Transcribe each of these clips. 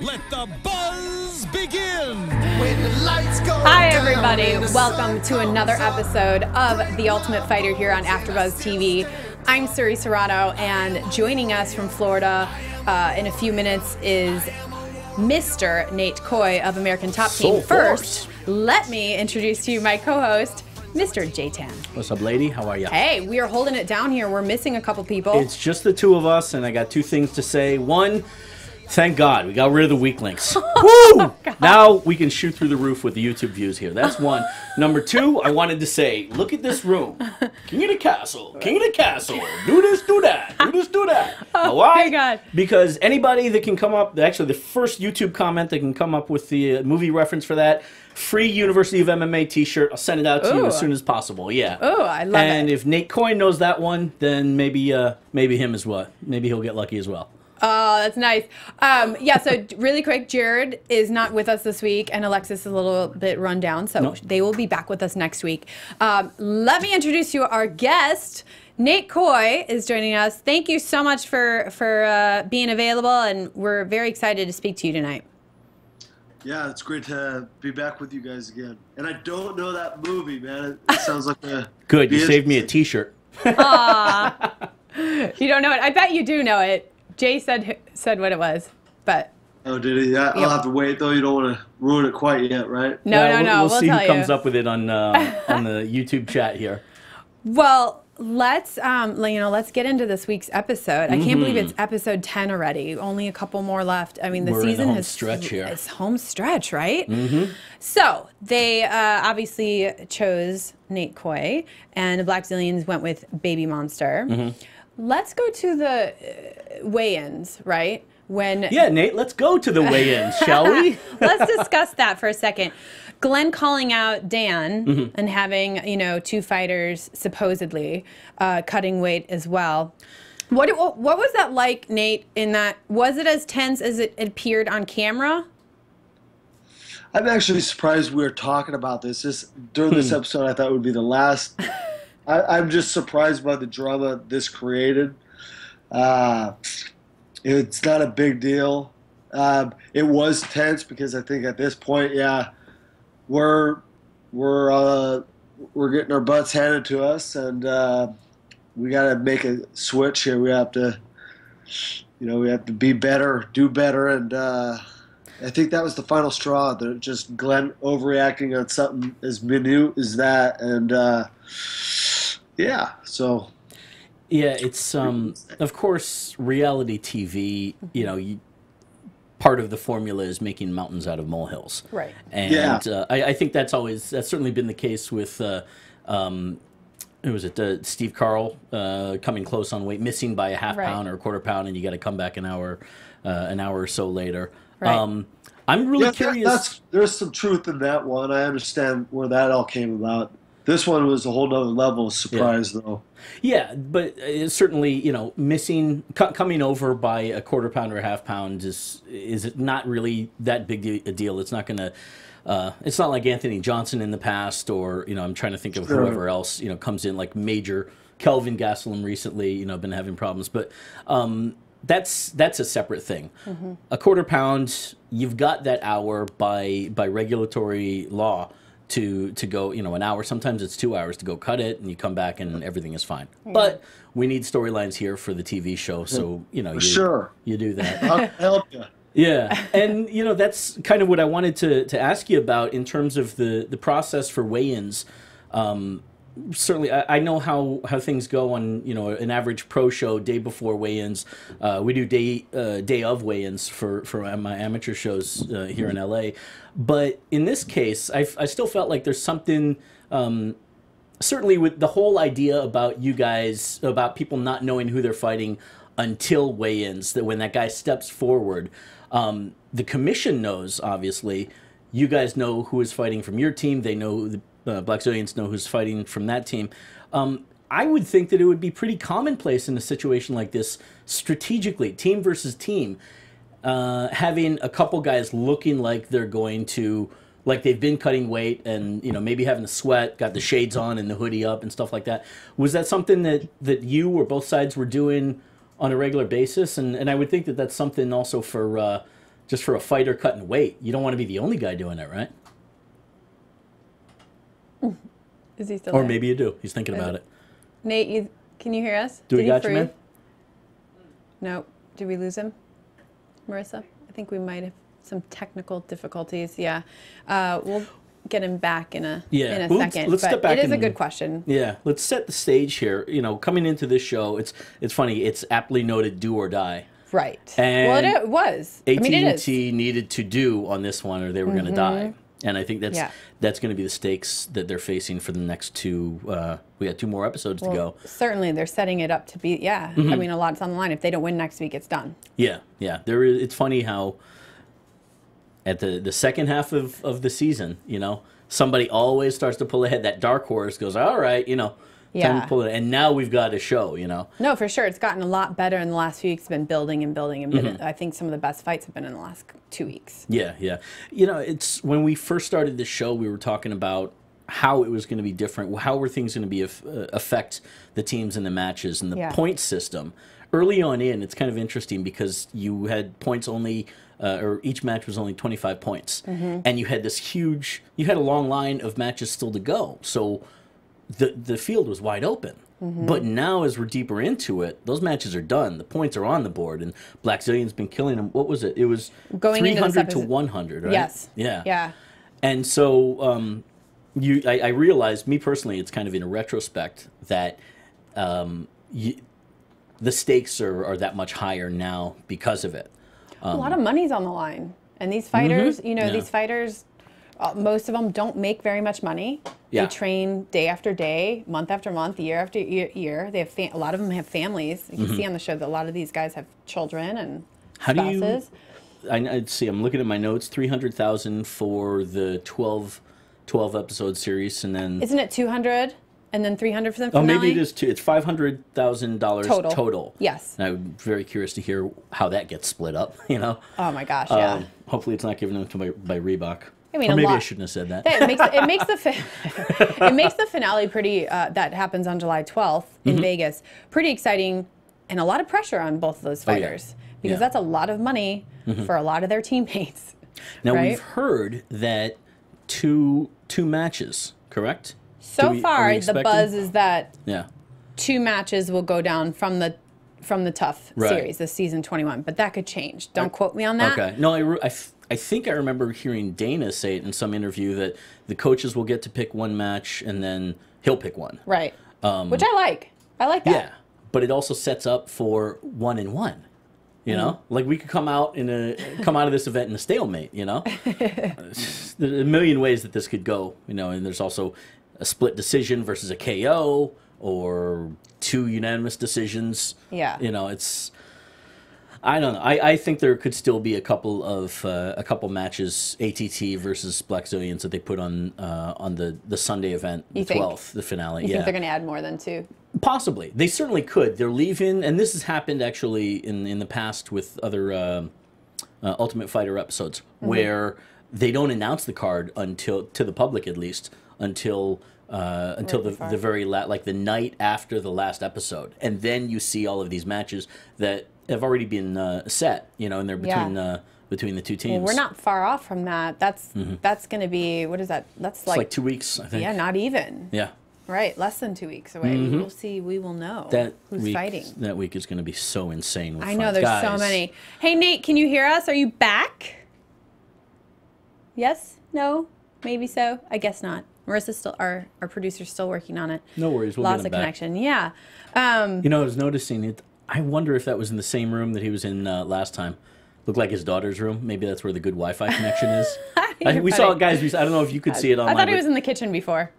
let the buzz begin. Hi, everybody. Welcome to another episode of The Ultimate Fighter here on AfterBuzz TV. I'm Suri Serano, and joining us from Florida uh, in a few minutes is Mr. Nate Coy of American Top Team. Soul First, let me introduce to you my co-host, Mr. Jay Tan. What's up, lady? How are you? Hey, we are holding it down here. We're missing a couple people. It's just the two of us, and I got two things to say. One, thank God we got rid of the weak links. Woo! Now we can shoot through the roof with the YouTube views here. That's one. Number two, I wanted to say, look at this room. King of the castle, king of the castle. Do this, do that. Do this, do that. Now, why? God. Because anybody that can come up, actually, the first YouTube comment that can come up with the uh, movie reference for that, free University of MMA T-shirt. I'll send it out to you as soon as possible. Yeah. Oh, I love and it. And if Nate Coy knows that one, then maybe uh, maybe him as well. Maybe he'll get lucky as well. Oh, that's nice. Um, yeah, so really quick, Jared is not with us this week, and Alexis is a little bit run down, so No. they will be back with us next week. Um, let me introduce you our guest. Nate Coy is joining us. Thank you so much for for uh, being available, and we're very excited to speak to you tonight. Yeah, it's great to be back with you guys again. And I don't know that movie, man. It, it sounds like a Good, you saved me a interesting. T-shirt. You don't know it. I bet you do know it. Jay said said what it was, but Oh, did he? Yeah, I'll have to wait though. You don't want to ruin it quite yet, right? no, Uh, no, we'll, no. We'll, We'll, see tell who comes up with it on uh, on the YouTube chat here. Well, let's um, you know, let's get into this week's episode. I can't believe Mm-hmm. it's episode ten already. Only a couple more left. I mean, the We're in the season home has stretch here. It's home stretch, right? Mm-hmm. So they uh, obviously chose Nate Coy, and the Blackzilians went with Baby Monster. Mm-hmm. Let's go to the uh, weigh-ins, right? When Yeah, Nate, let's go to the weigh-ins, shall we? Let's discuss that for a second. Glenn calling out Dan Mm-hmm. and having you know two fighters supposedly uh, cutting weight as well. What what what was that like, Nate? In that was it as tense as it appeared on camera? I'm actually surprised we were talking about this. This during this episode, I thought would be the last. I, I'm just surprised by the drama this created. Uh, it's not a big deal. Um, it was tense because I think at this point, yeah, we're we're uh, we're getting our butts handed to us, and uh, we got to make a switch here. We have to, you know, we have to be better, do better, and uh, I think that was the final straw. That just Glenn overreacting on something as minute as that, and uh, yeah, so Yeah, it's um, of course reality TV. You know, you, part of the formula is making mountains out of molehills. Right. And Yeah. uh, I, I think that's always that's certainly been the case with. Uh, um, who was it? Uh, Steve Carl uh, coming close on weight, missing by a half Right. pound or a quarter pound, and you got to come back an hour, uh, an hour or so later. Right. Um, I'm really yeah, that- curious. that's there's some truth in that one. I understand where that all came about. This one was a whole nother level of surprise, though. Yeah, but uh, certainly, you know, missing co- coming over by a quarter pound or a half pound is is it not really that big a deal. It's not going to. Uh, it's not like Anthony Johnson in the past, or you know, I'm trying to think of Sure. whoever else you know comes in like major Kelvin Gastelum recently. You know, been having problems, but um, that's that's a separate thing. A quarter pound, you've got that hour by by regulatory law to to go. You know, an hour. Sometimes it's two hours to go cut it, and you come back and everything is fine. But we need storylines here for the TV show, so you know, you, Sure, you do that. I'll help you. Yeah, and you know that's kind of what I wanted to, to ask you about in terms of the, the process for weigh-ins. Um, certainly, I, I know how, how things go on you know an average pro show day before weigh-ins. Uh, we do day uh, day of weigh-ins for for my amateur shows uh, here in LA, but in this case, I, I still felt like there's something. Um, certainly with the whole idea about you guys about people not knowing who they're fighting until weigh-ins that when that guy steps forward um, the commission knows obviously you guys know who is fighting from your team they know the uh, Blackzilians know who's fighting from that team. Um, i would think that it would be pretty commonplace in a situation like this strategically team versus team uh, having a couple guys looking like they're going to like they've been cutting weight and you know maybe having a sweat got the shades on and the hoodie up and stuff like that. Was that something that that you or both sides were doing on a regular basis? And and i would think that that's something also for uh, just for a fighter cutting weight. You don't want to be the only guy doing it right Is he still or there? maybe you do he's thinking about it Nate, you, can you hear us? do we Did he got you freeze? man No. Did we lose him? Marissa? I think we might have some technical difficulties. Yeah. Uh, we'll get him back in a Yeah. in a Well, let's- 2nd let's but step back it is a and- good question. Yeah, let's set the stage here. You know, coming into this show, it's it's funny. It's aptly noted "do or die." Right. well, And it, it was. AT I mean, it and is. T needed to do on this one, or they were going to die. And I think that's Yeah. that's going to be the stakes that they're facing for the next two. Uh, we got two more episodes to go. Certainly, they're setting it up to be. Yeah. Mm-hmm. I mean, a lot's on the line. If they don't win next week, it's done. Yeah, yeah. There is. It's funny how at the the second half of of the season, you know, somebody always starts to pull ahead. That dark horse goes, all right, you know, Yeah. to pull it. And now we've got a show, you know. No, for sure. It's gotten a lot better in the last few weeks. It's been building and building and Mm-hmm. I think some of the best fights have been in the last two weeks. Yeah, yeah. You know, it's when we first started this show, we were talking about how it was going to be different. How were things going to be uh, affect the teams and the matches and the Yeah. point system? Early on in, it's kind of interesting because you had points only, uh, or each match was only 25 points. And you had this huge, you had a long line of matches still to go. So the, the field was wide open. Mm-hmm. But now, as we're deeper into it, those matches are done. The points are on the board, and Blackzilian's been killing them. What was it? It was Going this 300 to 100, right? Yes. Yeah. Yeah. And so, um, you, I, I realized, me personally, it's kind of in a retrospect that um, you, the stakes are, are that much higher now because of it. a lot of money's on the line. And these fighters, you know, Um, mm-hmm. Yeah. these fighters, uh, most of them don't make very much money. Yeah. They train day after day, month after month, year after year. year. They have fa- a lot of them have families. You can see on the show that a lot of these guys have children and Mm-hmm. How do you- spouses. I, I see. I'm looking at my notes. Three hundred thousand for the 12, 12 episode series, and then Isn't it 200 and then 300 for the oh, maybe it is two. It's five hundred thousand dollars Total. Total. Yes. And I'm very curious to hear how that gets split up. You know. Oh my gosh, yeah. Um, hopefully, it's not given to by, by Reebok. I mean, or a maybe I lot- shouldn't have said that. it makes it makes the it makes the finale pretty. Uh, that happens on July 12th in Vegas. Pretty exciting, and a lot of pressure on both of those Mm-hmm. Oh, yeah. fighters because Yeah. that's a lot of money for a lot of their teammates. Now right? we've heard that two two matches, correct? So we- far, the buzz is that Yeah. two matches will go down from the from the tough Right. series, the season 21. But that could change. Don't quote me on that. Okay. No, I, I, I think I remember hearing Dana say it in some interview that the coaches will get to pick one match and then he'll pick one. Right. Which I like. I like that. Um, Yeah. But it also sets up for one and one. You know, Mm-hmm. like we could come out in a come out of this event in a stalemate. You know, there's a million ways that this could go. You know, and there's also a split decision versus a KO or two unanimous decisions. Yeah. You know, it's I don't know. I, I think there could still be a couple of uh, a couple matches ATT versus Blackzilians that they put on uh, on the the Sunday event, the You twelfth, the finale. You yeah, think they're going to add more than two? Possibly, they certainly could. They're leaving, and this has happened actually in in the past with other um uh, Ultimate Fighter episodes, Mm-hmm. where they don't announce the card until to the public at least until uh, until the the very la- like the night after the last episode, and then you see all of these matches that have already been uh, set, you know, and they're Yeah. between uh, between the two teams. Well, we're not far off from that. That's that's going to be what is that? That's like, like, two weeks, I think. yeah, not even. Yeah. Right, less than two weeks away. We will see. We will know. That who's week, fighting. That week is going to be so insane. With I know there's so many. Hey Nate, can you hear us? Are you back? Yes? No? Maybe so. I guess not. Marissa's still our our producer's still working on it. No worries. We'll Lots of back. connection. Yeah. Um, You know, I was noticing it. I wonder if that was in the same room that he was in uh, last time. Looked like his daughter's room. Maybe that's where the good Wi-Fi connection is. I, we saw guys. We, I don't know if you could see it online. I thought he was in the kitchen before.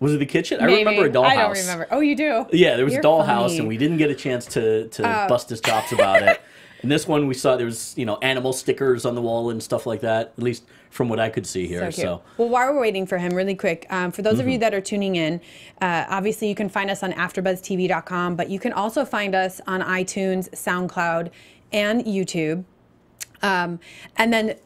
Was it the kitchen? I remember a dollhouse. I don't remember. Oh, you do. Yeah, there was You're a dollhouse, funny. and we didn't get a chance to to Oh. bust his chops about it. And this one, we saw there was you know animal stickers on the wall and stuff like that. At least from what I could see here. So. So, Well, while we're waiting for him, really quick, um, for those of you Mm-hmm. that are tuning in, uh, obviously you can find us on AfterBuzzTV.com, but you can also find us on iTunes, SoundCloud, and YouTube. Um, and then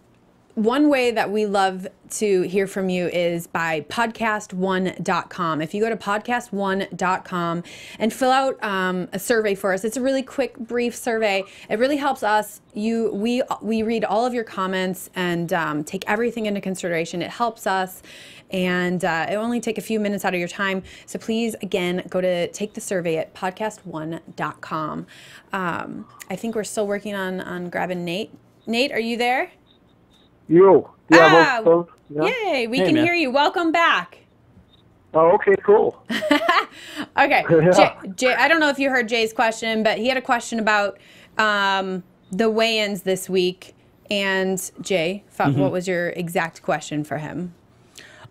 one way that we love to hear from you is by podcast1.com. If you go to podcast1.com and fill out um, a survey for us, it's a really quick, brief survey. It really helps us. You, we, we read all of your comments and um, take everything into consideration. It helps us, and uh, it only take a few minutes out of your time. So please, again, go to take the survey at podcast1.com. Um, I think we're still working on on grabbing Nate. Nate, are you there? You. Yeah, Ah, both- both- yeah. Yay, we Hey, can man. hear you. Welcome back. Oh, okay, cool. Okay. Yeah. Jay, Jay, I don't know if you heard Jay's question, but he had a question about um, the weigh ins this week. And Jay, Mm-hmm. what was your exact question for him?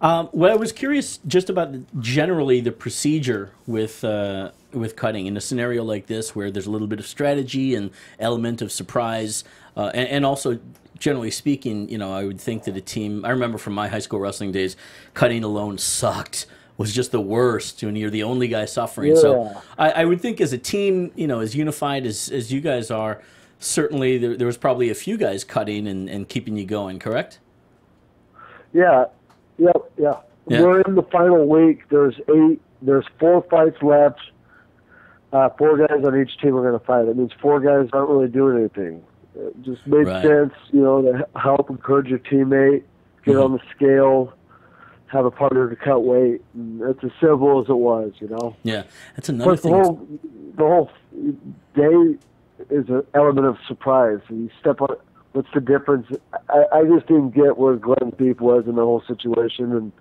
um, well, I was curious just about generally the procedure with uh, with cutting in a scenario like this, where there's a little bit of strategy and element of surprise, uh, and, and also. Generally speaking, you know, I would think that a team. I remember from my high school wrestling days, cutting alone sucked. Was just the worst when you're the only guy suffering. So I, I would think as a team, you know, as unified as, as you guys are, certainly there, there was probably a few guys cutting and, and keeping you going, correct? Yeah, yeah, yeah. Yeah. We're in the final week. There's eight. There's four fights left. Uh, four guys on each team are going to fight. That means four guys aren't really doing anything. It just made Right. sense, you know, to help encourage your teammate, get Mhm. on the scale, have a partner to cut weight. And it's as simple as it was, you know. Yeah, that's another But the thing. whole the whole day is an element of surprise. You step on. What's the difference? I, I just didn't get where Glenn beef was in the whole situation, and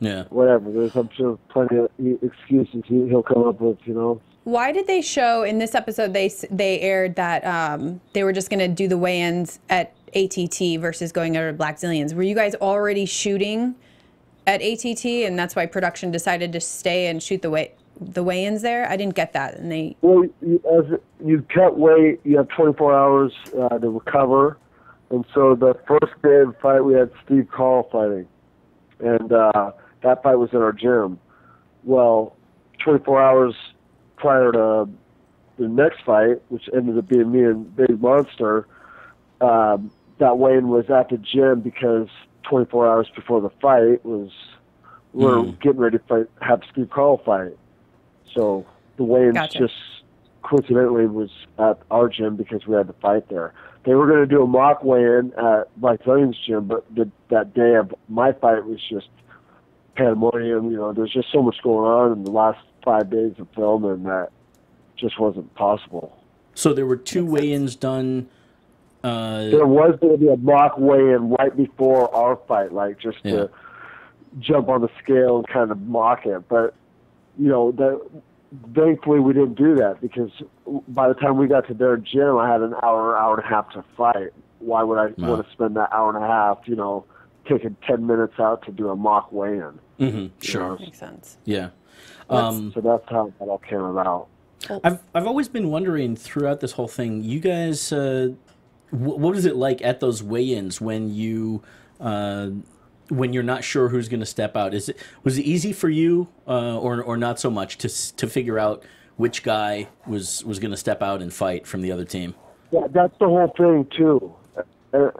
yeah. whatever. There's I'm sure plenty of excuses he, he'll come up with. You know. Why did they show in this episode they they aired that um, they were just going to do the weigh-ins at ATT versus going over to Blackzilians? Were you guys already shooting at ATT, and that's why production decided to stay and shoot the weigh the weigh-ins there? I didn't get that, and they Well, you, as you cut weight, you have 24 hours uh, to recover, and so the first day of the fight, we had Steve Carl fighting, and uh, that fight was in our gym. Well, 24 hours prior to the next fight, which ended up being me and Big Monster, um, that weigh-in was at the gym because 24 hours before the fight was we're Mhm. getting ready to fight, have Steve Carl fight. So the weigh-ins Gotcha. just coincidentally was at our gym because we had the fight there. They were going to do a mock weigh-in at Mike Williams' gym, but the, that day of my fight was just pandemonium. You know, there's just so much going on in the last five days of filming that just wasn't possible. So there were two weigh-ins done. Uh, There was going to be a mock weigh-in right before our fight, like just Yeah. to jump on the scale and kind of mock it. But you know, that thankfully we didn't do that because by the time we got to their gym, I had an hour, hour and a half to fight. Why would I Wow. want to spend that hour and a half? You know, taking ten minutes out to do a mock weigh-in. mhm, sure. know. makes sense. Yeah. Um, So that's how that all came about. I've I've always been wondering throughout this whole thing, you guys, uh, wh- what is it like at those weigh-ins when you, uh, when you're not sure who's going to step out? Is it was it easy for you, uh, or or not so much to to figure out which guy was was going to step out and fight from the other team? Yeah, that's the whole thing too. Uh,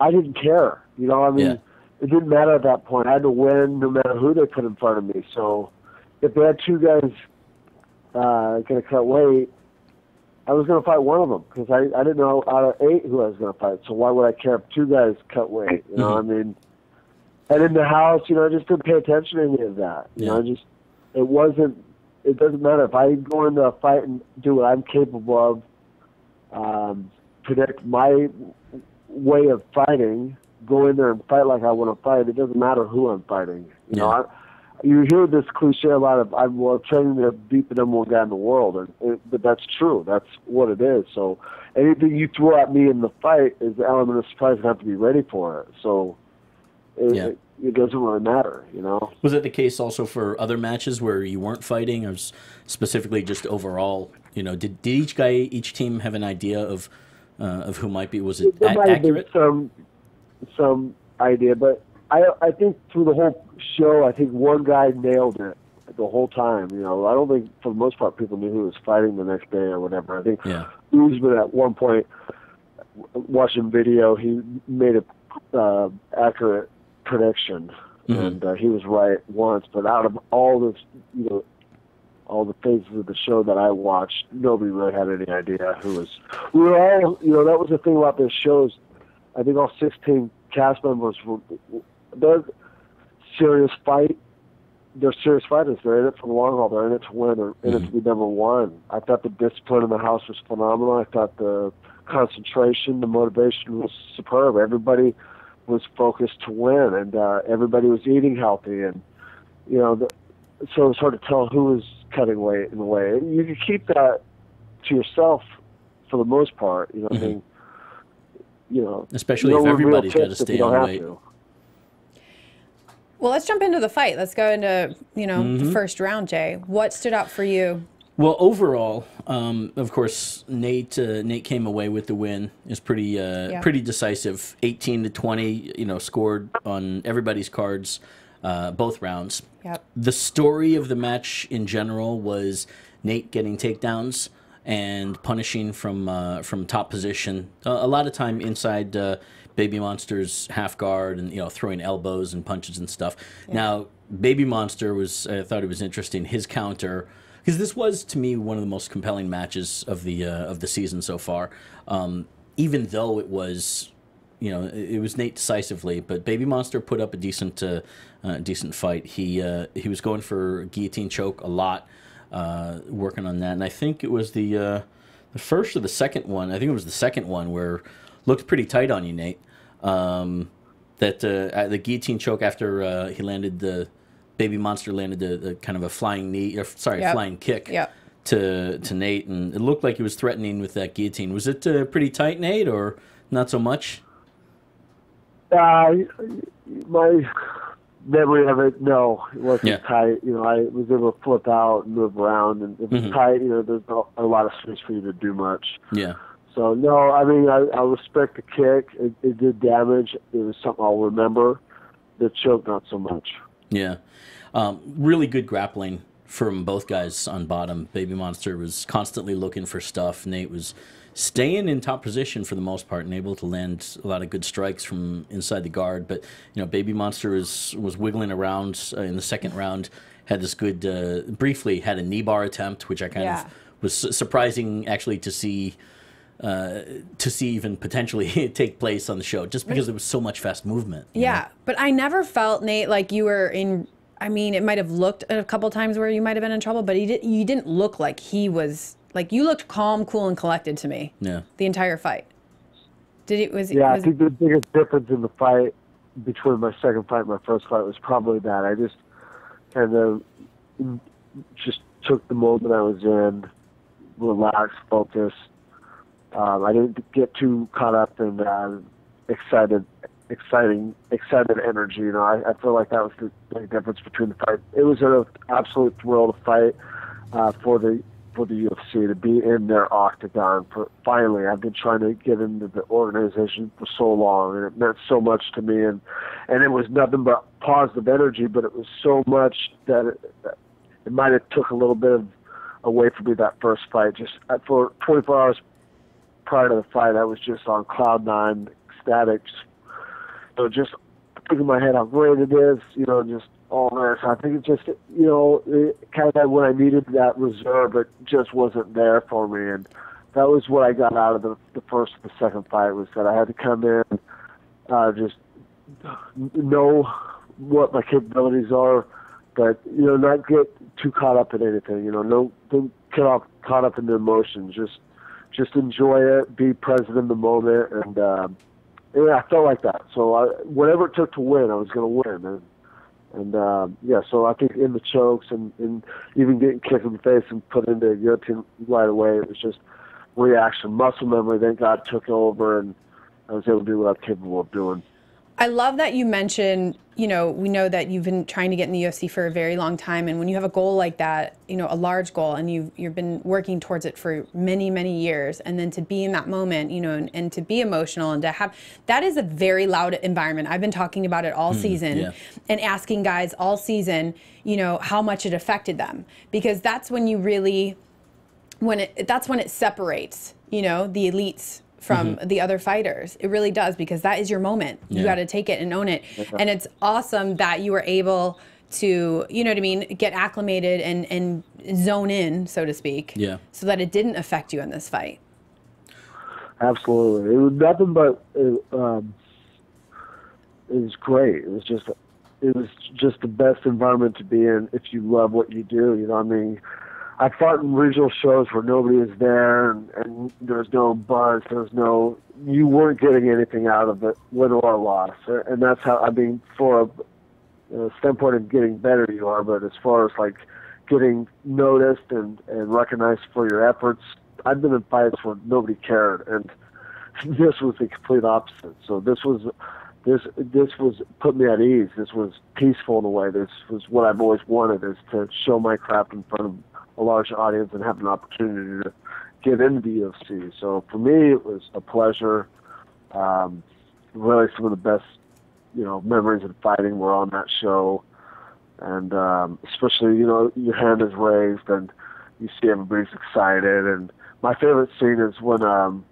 I didn't care. You know, I mean, Yeah. it didn't matter at that point. I had to win no matter who they put in front of me. So if they had two guys uh, going to cut weight, I was going to fight one of them because I, I didn't know out of eight who I was going to fight. So why would I care if two guys cut weight? You know, Mhm. I mean, and in the house, you know, I just didn't pay attention to any of that. You know, I just it wasn't. It doesn't matter if I go into a fight and do what I'm capable of um, predict my way of fighting, go in there and fight like I want to fight. It doesn't matter who I'm fighting. You know, I, you hear this cliche a lot of I'm well training to beat the number one guy in the world, and it, but that's true. That's what it is. So anything you throw at me in the fight is the element of surprise, and I have to be ready for it. So it, Yeah. it, it doesn't really matter, you know. Was it the case also for other matches where you weren't fighting, or specifically just overall? You know, did, did each guy, each team have an idea of uh, of who might be? Was it there a- might have been some some idea, but I I think through the whole show, I think one guy nailed it the whole time. You know, I don't think for the most part people knew who was fighting the next day or whatever. I think Yeah. Usman at one point watching video, he made a uh, accurate prediction, Mhm. and uh, he was right once. But out of all the you know all the phases of the show that I watched, nobody really had any idea who was. We were all you know that was the thing about this shows. I think all 16 cast members were they're serious fight. They're serious fighters. They're in it for the long haul. They're in it to win. They're in it to be number one. I thought the discipline in the house was phenomenal. I thought the concentration, the motivation was superb. Everybody was focused to win, and uh, everybody was eating healthy, and you know, the, so it's hard to tell who was cutting weight in a way. You can keep that to yourself for the most part. You know, what I mean, you know, Especially no if everybody's got to stay on weight. to. Well, let's jump into the fight. Let's go into you know Mm-hmm. the first round. Jay, what stood out for you? Well, overall, um, of course, Nate uh, Nate came away with the win. Is pretty uh, Yeah. pretty decisive. Eighteen to twenty, you know, scored on everybody's cards, uh, both rounds. Yep. The story of the match in general was Nate getting takedowns and punishing from uh, from top position. Uh, a lot of time inside uh, Baby Monster's half guard and you know throwing elbows and punches and stuff. Now Baby Monster was I thought it was interesting his counter because this was to me one of the most compelling matches of the uh, of the season so far. Um, even though it was you know, it it was Nate decisively, but Baby Monster put up a decent, uh, uh, decent fight. He uh, he was going for guillotine choke a lot, uh, working on that, and I think it was the uh, the first or the second one. I think it was the second one where looked pretty tight on you, Nate. Um, that uh, the guillotine choke after uh, he landed the Baby Monster landed the, the kind of a flying knee, or sorry, Yep. flying kick. Yep. To, to Nate, and it looked like he was threatening with that guillotine. Was it uh, pretty tight, Nate, or not so much? Uh, my memory of it, no, it wasn't Yeah. tight. You know, I was able to flip out and move around, and it was Mhm. tight. You know, there's not a lot of space for you to do much. Yeah. So no, I mean, I, I respect the kick. It, it did damage. It was something I'll remember. The choke, not so much. Yeah. Um, really good grappling from both guys on bottom. Baby Monster was constantly looking for stuff. Nate was staying in top position for the most part and able to land a lot of good strikes from inside the guard. But, you know, Baby Monster was, was wiggling around uh, in the second round, had this good, uh, briefly had a knee bar attempt, which I kind Yeah. of was su- surprising actually to see. Uh, to see even potentially take place on the show, just because there was so much fast movement. you know? Yeah, but I never felt Nate like you were in. I mean, it might have looked a couple times where you might have been in trouble, but he did. You didn't look like he was. Like you looked calm, cool, and collected to me Yeah. the entire fight. Did it? Was Yeah, Was, I think the biggest difference in the fight between my second fight and my first fight was probably that I just kind of just took the moment I was in, relaxed, focused. Um, I didn't get too caught up in uh, excited, exciting, excited energy. You know, I, I feel like that was the big difference between the fight. It was an absolute thrill to fight uh, for the for the UFC to be in their octagon. For finally, I've been trying to get into the organization for so long, and it meant so much to me. And and it was nothing but positive energy, but it was so much that it, it might have took a little bit of away from me that first fight. Just uh, for 24 hours prior to the fight, I was just on cloud nine, ecstatic. Just, just thinking in my head how great it is, you know, just all this. I think it just, you know, it kind of when I needed that reserve, it just wasn't there for me. And that was what I got out of the, the first and the second fight was that I had to come in, uh, just know what my capabilities are, but, you know, not get too caught up in anything, you know, no, don't get off, caught up in the emotions. Just, just enjoy it, be present in the moment, and um, yeah, I felt like that. So I, whatever it took to win, I was going to win, and and um, yeah. So I think in the chokes and, and even getting kicked in the face and put into a guillotine right away, it was just reaction, muscle memory. Then God took over, and I was able to do what I'm capable of doing. I love that you mentioned you know, we know that you've been trying to get in the UFC for a very long time, and when you have a goal like that, you know, a large goal, and you've you've been working towards it for many many years, and then to be in that moment, you know, and, and to be emotional and to have that is a very loud environment. I've been talking about it all hmm, season, yeah. and asking guys all season, you know, how much it affected them, because that's when you really, when it that's when it separates, you know, the elites from the other fighters. It really does because that is your moment. You got to take it and own it. And it's awesome that you were able to, you know what I mean, get acclimated and and zone in, so to speak. Yeah. So that it didn't affect you in this fight. Absolutely, it was nothing but it, um, it was great. It was just it was just the best environment to be in if you love what you do. You know, what I mean, I fought in regional shows where nobody was there and, and there was no buzz. There was no you weren't getting anything out of it, win or loss. And that's how I mean, for a, a standpoint of getting better, you are. But as far as like getting noticed and and recognized for your efforts, I've been in fights where nobody cared, and this was the complete opposite. So this was this this was put me at ease. This was peaceful in a way. This was what I've always wanted: is to show my craft in front of a large audience and have an opportunity to get into the UFC. So for me, it was a pleasure. Um, really, some of the best you know memories of fighting were on that show, and um, especially you know your hand is raised and you see everybody's excited. And my favorite scene is when um,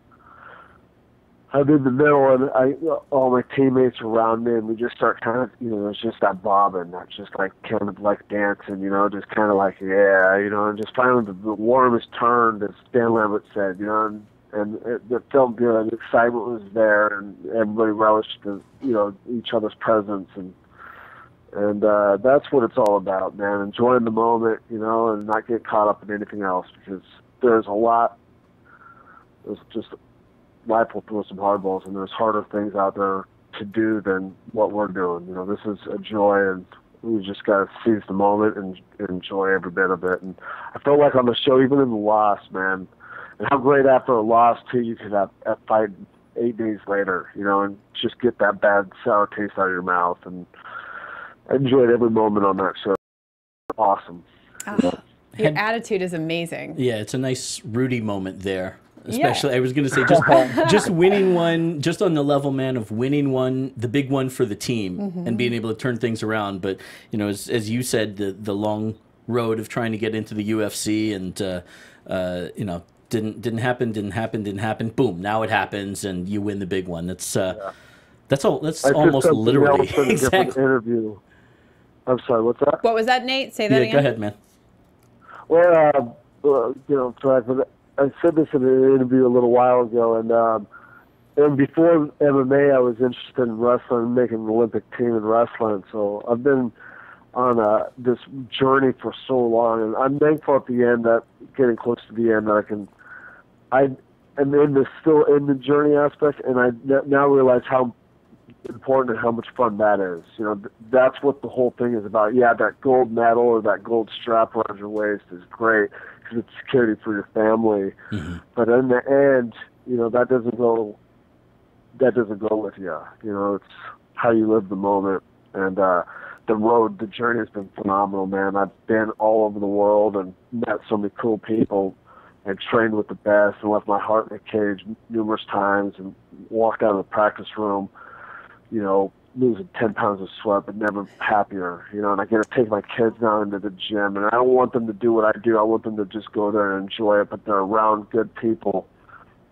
I'm in the middle and I all my teammates around me and we just start kind of you know it's just that bobbing, not just like kind of like dancing, you know, just kind of like yeah, you know, and just finally the, the warm is turned, as Dan Lambert said, you know, and and it, it felt good. The excitement was there, and everybody relished the you know each other's presence and and uh, that's what it's all about, man. Enjoying the moment, you know, and not get caught up in anything else because there's a lot. There's just life will throw some hardballs, and there's harder things out there to do than what we're doing. You know, this is a joy, and we just got to seize the moment and, and enjoy every bit of it. And I felt like on the show, even in the loss, man, and how great after a loss too, you could have a fight eight days later, you know, and just get that bad sour taste out of your mouth and. I enjoyed every moment on that show. Awesome. Ah, your attitude is amazing. Yeah, it's a nice Rudy moment there. Especially, I was going to say just just winning one, just on the level, man, of winning one, the big one for the team, and being able to turn things around. But you know, as, as you said, the the long road of trying to get into the UFC, and uh, uh, you know, didn't didn't happen, didn't happen, didn't happen. Boom! Now it happens, and you win the big one. That's uh, that's all. That's I said almost something literally else in a different exactly. interview. I'm sorry. What's that? What was that, Nate? Say that Yeah, again. go ahead, man. Well, uh, uh, you know, so I, I said this in an interview a little while ago, and um, and before MMA, I was interested in wrestling, making an Olympic team in wrestling. So I've been on uh, this journey for so long, and I'm thankful at the end that getting close to the end that I can, I am in the still in the journey aspect, and I now realize how important and how much fun that is. You know, that's what the whole thing is about. Yeah, that gold medal or that gold strap around your waist is great because it's security for your family. But in the end, you know, that doesn't go. That doesn't go with you. You know, it's how you live the moment and uh, the road. The journey has been phenomenal, man. I've been all over the world and met so many cool people and trained with the best and left my heart in a cage numerous times and walked out of the practice room you know, losing 10 pounds of sweat, but never happier, you know, and I get to take my kids down into the gym, and I don't want them to do what I do. I want them to just go there and enjoy it, but they're around good people.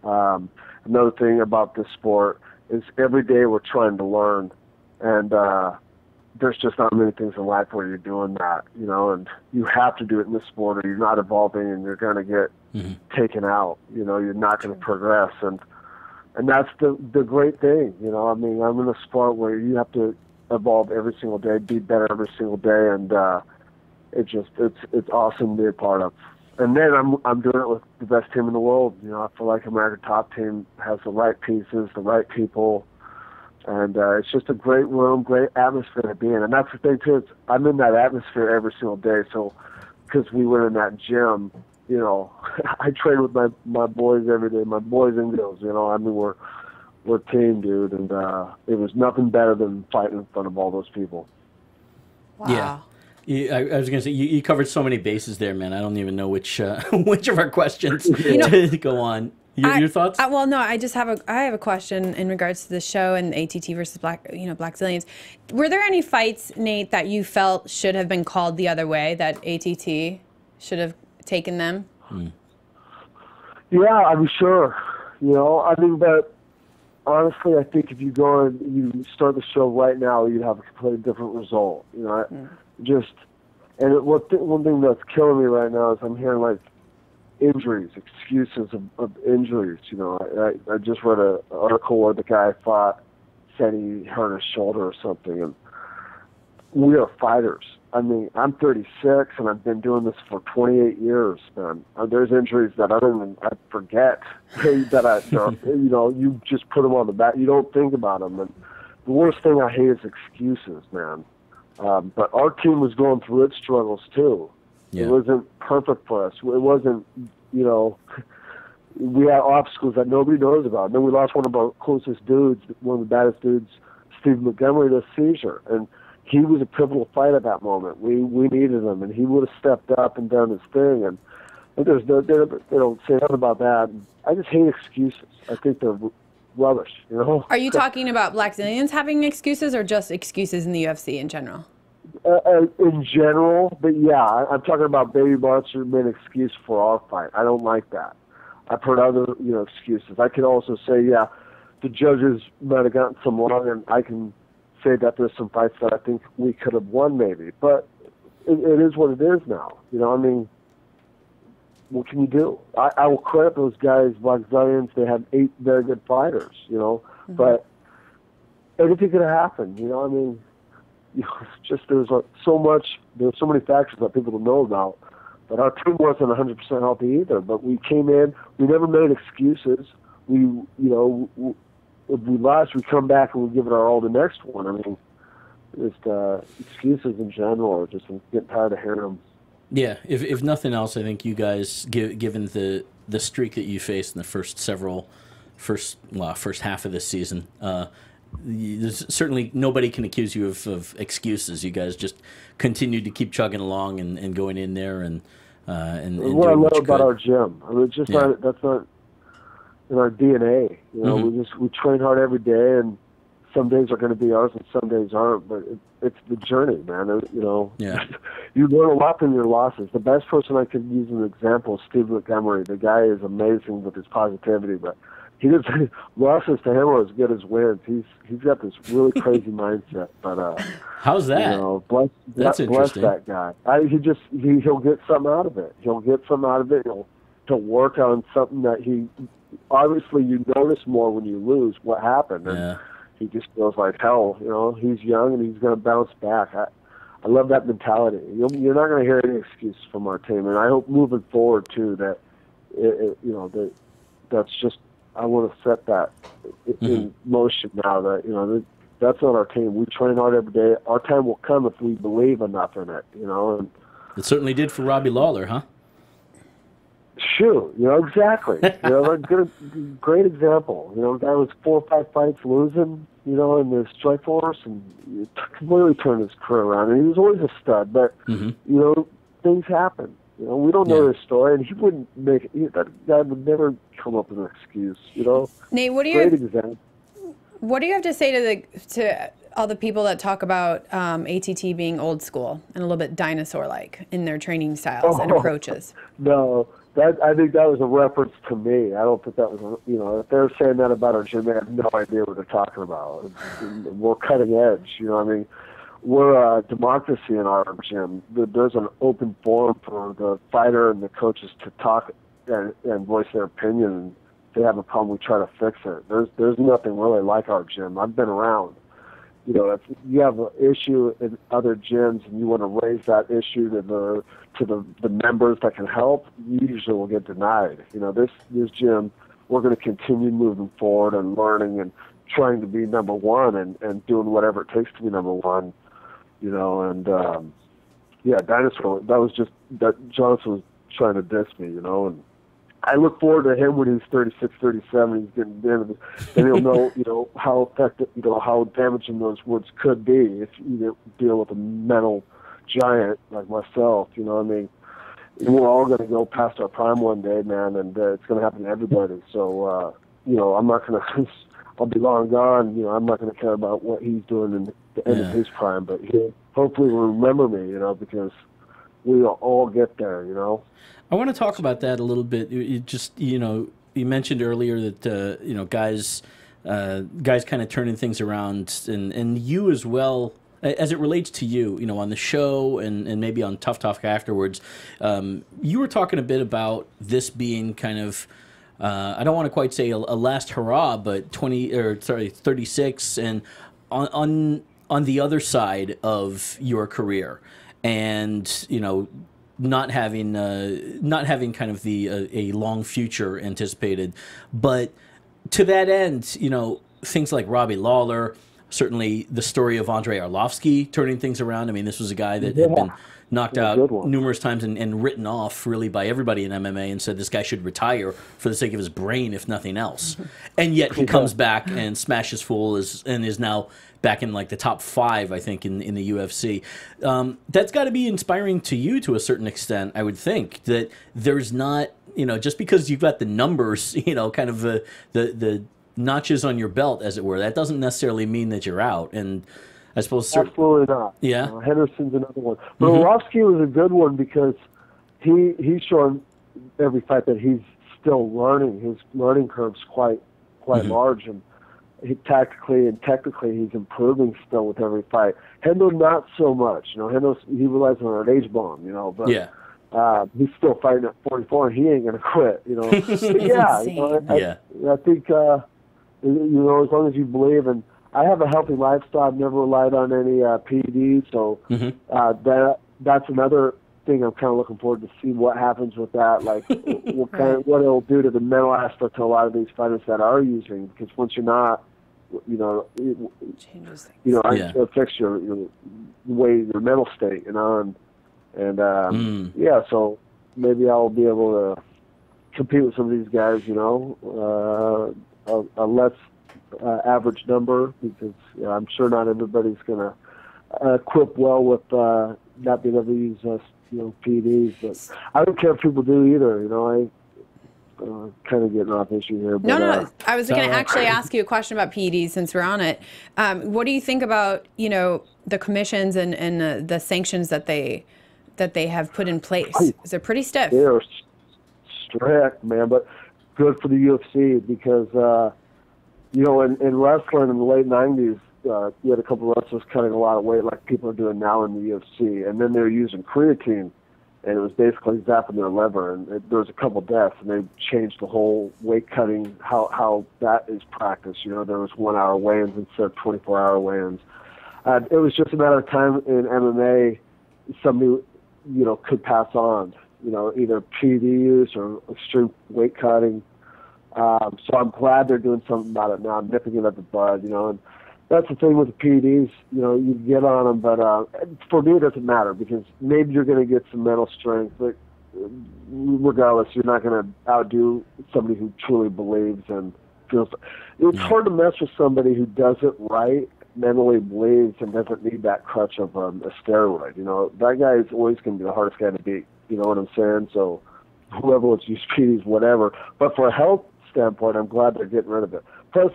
Um, another thing about this sport is every day we're trying to learn, and uh, there's just not many things in life where you're doing that, you know, and you have to do it in this sport or you're not evolving and you're going to get taken out, you know, you're not going to progress. And, and that's the the great thing, you know. I mean, I'm in a sport where you have to evolve every single day, be better every single day, and uh, it just it's it's awesome to be a part of. And then I'm I'm doing it with the best team in the world. You know, I feel like American Top Team has the right pieces, the right people, and uh, it's just a great room, great atmosphere to be in. And that's the thing too. I'm in that atmosphere every single day. So because we were in that gym, you know, I train with my my boys every day, my boys and girls. You know, I mean we're we're team, dude, and uh, it was nothing better than fighting in front of all those people. Wow. Yeah. You, I, I was gonna say you, you covered so many bases there, man. I don't even know which uh, which of our questions know- to go on. Your, I- your thoughts? I, well, no, I just have a I have a question in regards to the show and ATT versus Black, you know, Blackzilians. Were there any fights, Nate, that you felt should have been called the other way? That ATT should have taken them? Yeah, I'm sure. You know, I mean, but honestly, I think if you go and you start the show right now, you'd have a completely different result. You know, I, hmm. just and it, what th- one thing that's killing me right now is I'm hearing like injuries, excuses of, of injuries. You know, I, I, I just read an article where the guy fought, said he hurt his shoulder or something, and we are fighters. I mean, I'm 36 and I've been doing this for 28 years, man. Uh, there's injuries that I don't even I forget that I, you know, you just put them on the back. You don't think about them. And the worst thing I hate is excuses, man. Um, but our team was going through its struggles too. Yeah. It wasn't perfect for us. It wasn't, you know, we had obstacles that nobody knows about. And then we lost one of our closest dudes, one of the baddest dudes, Steve Montgomery, to seizure. And he was a pivotal fight at that moment. We we needed him, and he would have stepped up and done his thing. And but there's no, they, they don't say nothing about that. I just hate excuses. I think they're rubbish. You know. Are you talking about Blackzilians having excuses, or just excuses in the UFC in general? uh, uh, in general, but yeah, I, I'm talking about Baby Monster made an excuse for our fight. I don't like that. I've heard other, you know, excuses. I could also say, yeah, the judges might have gotten some wrong, and I can say that there's some fights that I think we could have won, maybe. But it, it is what it is now. You know, I mean, what can you do? I, I will credit those guys, like Zions. They had eight very good fighters. You know, mm-hmm. but anything could have happened. You know, I mean you know, it's just there's like so much, there's so many factors that people don't know about. But our team wasn't 100% healthy either. But we came in, we never made excuses. We, you know, if we lost, we come back and we give it our all the next one. I mean, just uh, excuses in general are just getting tired of hearing them. Yeah, if if nothing else, I think you guys, gi- given the the streak that you faced in the first several, first well, first half of this season, uh, there's certainly nobody can accuse you of, of excuses. You guys just continued to keep chugging along and, and going in there and uh, and, and what I love about could. our gym, I mean, it's just Yeah. not that's not in our DNA. You know, Mhm. we just we train hard every day, and some days are going to be ours, and some days aren't. But it, it's the journey, man. It- you know, Yeah. you learn a lot from your losses. The best person I could use as an example is Steve Montgomery. The guy is amazing with his positivity, but he does losses to him are as good as wins. He's he's got this really crazy mindset, but uh. How's that? You know, bless, That's bless interesting. that guy. I, he just he, he'll get something out of it. He'll get something out of it. He'll he'll work on something that he obviously you notice more when you lose what happened. And yeah. he just feels like hell. You know, he's young and he's going to bounce back. I, I love that mentality. You'll, you're not going to hear any excuses from our team, and I hope moving forward too that it, it, you know that that's just I want to set that in in mm-hmm. motion now. That you know that that's not our team. We train hard every day. Our time will come if we believe enough in it. You know, and It certainly did for Robbie Lawler, huh? Shoot, you know exactly. you know, a good, great example. You know, guy was four or five fights losing. You know, in the Strikeforce, and it completely turned his career around. And he was always a stud, but Mhm. you know, things happen. You know, we don't know Yeah. his story, and he wouldn't make he, that guy would never come up with an excuse. You know, Nate, what do great you example. what do you have to say to the to all the people that talk about um, ATT being old school and a little bit dinosaur-like in their training styles and Oh. approaches? No, that I think that was a reference to me. I don't think that was, you know, if they're saying that about our gym, they have no idea what they're talking about. We're cutting edge, you know. what I mean, we're a democracy in our gym. There's an open forum for the fighter and the coaches to talk and, and voice their opinion. If they have a problem, we try to fix it. There's there's nothing really like our gym. I've been around. You know, if you have an issue in other gyms and you want to raise that issue to the to the, the members that can help, you usually will get denied. You know, this this gym, we're going to continue moving forward and learning and trying to be number one and, and doing whatever it takes to be number one. You know, and um, yeah, dinosaur. That was just that Johnson was trying to diss me. You know, and I look forward to him when he's 36, 37. He's getting in, then he'll know, you know, how effective, you know, how damaging those woods could be if you deal with a mental giant like myself. You know, what I mean, we're all going to go past our prime one day, man, and uh, it's going to happen to everybody. So, uh, you know, I'm not going to. I'll be long gone. You know, I'm not going to care about what he's doing in the end yeah. of his prime, but he'll hopefully remember me. You know, because we all get there. You know. I want to talk about that a little bit. Just you know you mentioned earlier that uh, you know guys uh, guys kind of turning things around and and you as well as it relates to you, you know, on the show and, and maybe on Tough Talk afterwards, um, you were talking a bit about this being kind of, uh, I don't want to quite say a, a, last hurrah, but 20 or sorry, 36 and on, on, on the other side of your career and, you know, not having uh, not having kind of the uh, a long future anticipated, but to that end, you know things like Robbie Lawler, certainly the story of Andrei Arlovsky turning things around. I mean, this was a guy that yeah. had been knocked out numerous times and, and, written off really by everybody in MMA and said this guy should retire for the sake of his brain, if nothing else. and yet he comes back and smashes full is, and is now back in like the top five, I think, in in the UFC. Um, that's got to be inspiring to you to a certain extent, I would think. That there's not, you know, just because you've got the numbers, you know, kind of the the the notches on your belt, as it were, that doesn't necessarily mean that you're out. And I suppose absolutely not. Yeah, uh, Henderson's another one, but mm-hmm. Was a good one because he he's shown every fight that he's still learning. His learning curve's quite quite mm-hmm. large, and he, tactically and technically he's improving still with every fight. Hendo not so much. You know, Hendo he relies on an H bomb. You know, but yeah. Uh, he's still fighting at 44, and he ain't gonna quit. You know, yeah, you know, I, yeah. I, I think uh, you know as long as you believe, and I have a healthy lifestyle. I've never relied on any uh, PEDs, so mm-hmm. uh, that that's another thing I'm kind of looking forward to see what happens with that. Like what kind of, what it'll do to the mental aspect to a lot of these fighters that are using. Because once you're not, you know, it, changes things. You know, yeah. it affects your, your way your mental state, and on, and and um, mm. yeah, so maybe I'll be able to compete with some of these guys, you know, uh, a, a less uh, average number because you know, I'm sure not everybody's going to uh, equip well with uh, not being able to use uh, you know PDs. but I don't care if people do either. You know, I uh, kind of getting off issue here. But, no, no, uh, I was going to actually ask you a question about PEDs since we're on it. Um, what do you think about you know the commissions and and uh, the sanctions that they that they have put in place? Is they're pretty stiff. They're strict, man, but good for the UFC because uh, you know in, in wrestling in the late '90s. Uh, you had a couple of wrestlers cutting a lot of weight, like people are doing now in the UFC, and then they're using creatine and it was basically zapping their liver. And it, there was a couple deaths, and they changed the whole weight cutting how how that is practiced. You know, there was one hour weigh-ins instead of 24 hour weigh-ins. Uh, it was just a matter of time in MMA somebody you know could pass on. You know, either PED use or extreme weight cutting. Um, so I'm glad they're doing something about it now, nipping it at the bud. You know, and that's the thing with the PEDs. You know, you get on them, but uh, for me, it doesn't matter because maybe you're going to get some mental strength, but regardless, you're not going to outdo somebody who truly believes and feels. It's hard to mess with somebody who does it right, mentally believes, and doesn't need that crutch of um, a steroid. You know, that guy is always going to be the hardest guy to beat. You know what I'm saying? So, whoever wants to use PEDs, whatever. But for a health standpoint, I'm glad they're getting rid of it. Plus,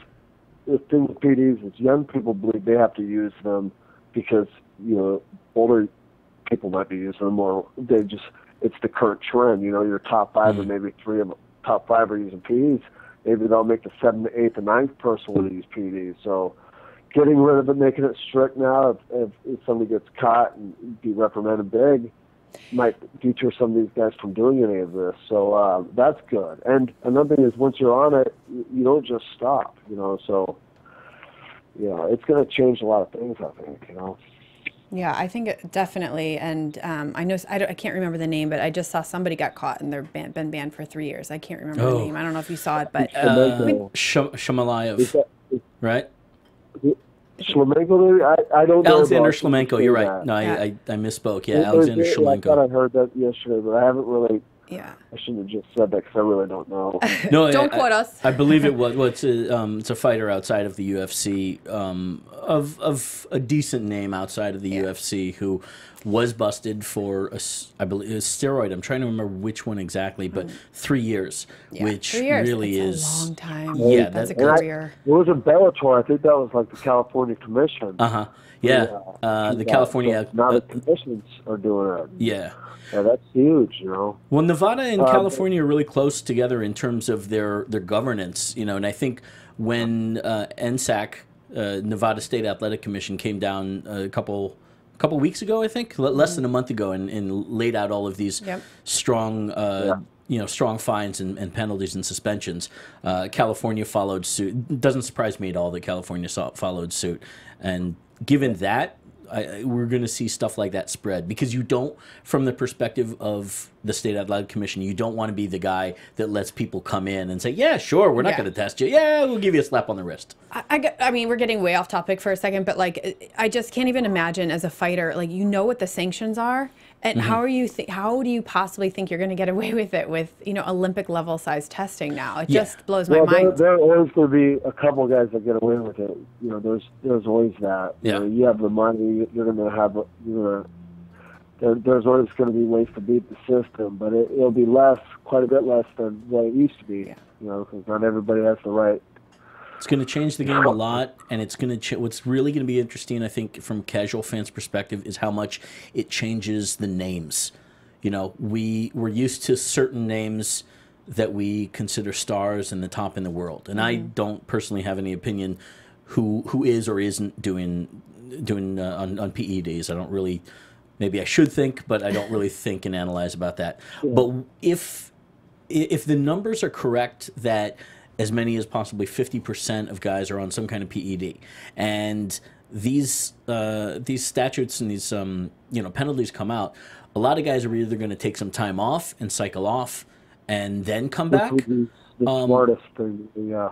the thing with PDs is young people believe they have to use them because you know older people might be using them or they just it's the current trend. You know, your top 5 mm-hmm. or maybe three of the top five are using PDs. Maybe they'll make the seventh, eighth, and ninth person want to use PDs. So getting rid of it, making it strict now, if, if, if somebody gets caught and be reprimanded big, might deter some of these guys from doing any of this. So uh, that's good. And another thing is, once you're on it, you don't just stop. You know, so you know, it's going to change a lot of things. I think. You know. Yeah, I think it definitely, and um, I know I, I, can't remember the name, but I just saw somebody got caught and they're ban- been banned for three years. I can't remember oh. the name. I don't know if you saw it, but uh, Sh- Shamalayev, right? Shlemenko, I, I don't know. Alexander Shlemenko, you're right. No, yeah. I, I, I, misspook. Yeah, Alexander Shlemenko. I thought I heard that yesterday, but I haven't really Yeah. I shouldn't have just said that because I really don't know. No, Don't I, quote I, us. I believe it was. Well, it's a, um, it's a fighter outside of the UFC um, of of a decent name outside of the Yeah. UFC who was busted for a, s- I believe a steroid. I'm trying to remember which one exactly, but three years, Mm. Yeah, which three years. really It's is a long time. Yeah, that's that- a And I- career. it was in Bellator. I think that was like the California Commission. Uh huh. Yeah. Uh, the Yeah, California. so now uh, the commissions are doing it. yeah. Yeah, that's huge. You know. Well, Nevada and Um, California are really close together in terms of their their governance, you know. And I think when uh, NSAC, uh, Nevada State Athletic Commission, came down a couple couple weeks ago, I think, l- less than a month ago, and, and laid out all of these Yep. strong. Uh, Yeah. You know, strong fines and, and penalties and suspensions. Uh, California followed suit. It doesn't surprise me at all that California saw, followed suit. And given that, I, we're going to see stuff like that spread because you don't, from the perspective of the state athletic commission, you don't want to be the guy that lets people come in and say, "Yeah, sure, we're not Yeah. going to test you. Yeah, we'll give you a slap on the wrist." I, I, get- I mean, we're getting way off topic for a second, but like, I just can't even imagine as a fighter, like, you know what the sanctions are, and Mm-hmm. how are you? Th- how do you possibly think you're going to get away with it with you know Olympic level size testing now? It Yeah. just blows my Well, there, mind. there always going to be a couple guys that get away with it. You know, there's there's always that. You Yeah. know, you have the money. You're going to have. You're going to. There, there's always going to be ways to beat the system, but it, it'll be less, quite a bit less than what it used to be. Yeah. You know, because not everybody has the right. It's going to change the game a lot, and it's going to. Ch- what's really going to be interesting, I think, from casual fans' perspective, is how much it changes the names. You know, we we're used to certain names that we consider stars and the top in the world, and I don't personally have any opinion who who is or isn't doing doing uh, on on PEDs. I don't really. Maybe I should think, but I don't really think and analyze about that. But if if the numbers are correct that as many as possibly 50% of guys are on some kind of PED and these uh, these statutes and these um, you know penalties come out a lot of guys are either going to take some time off and cycle off and then come back the Um, smartest thing. Yeah.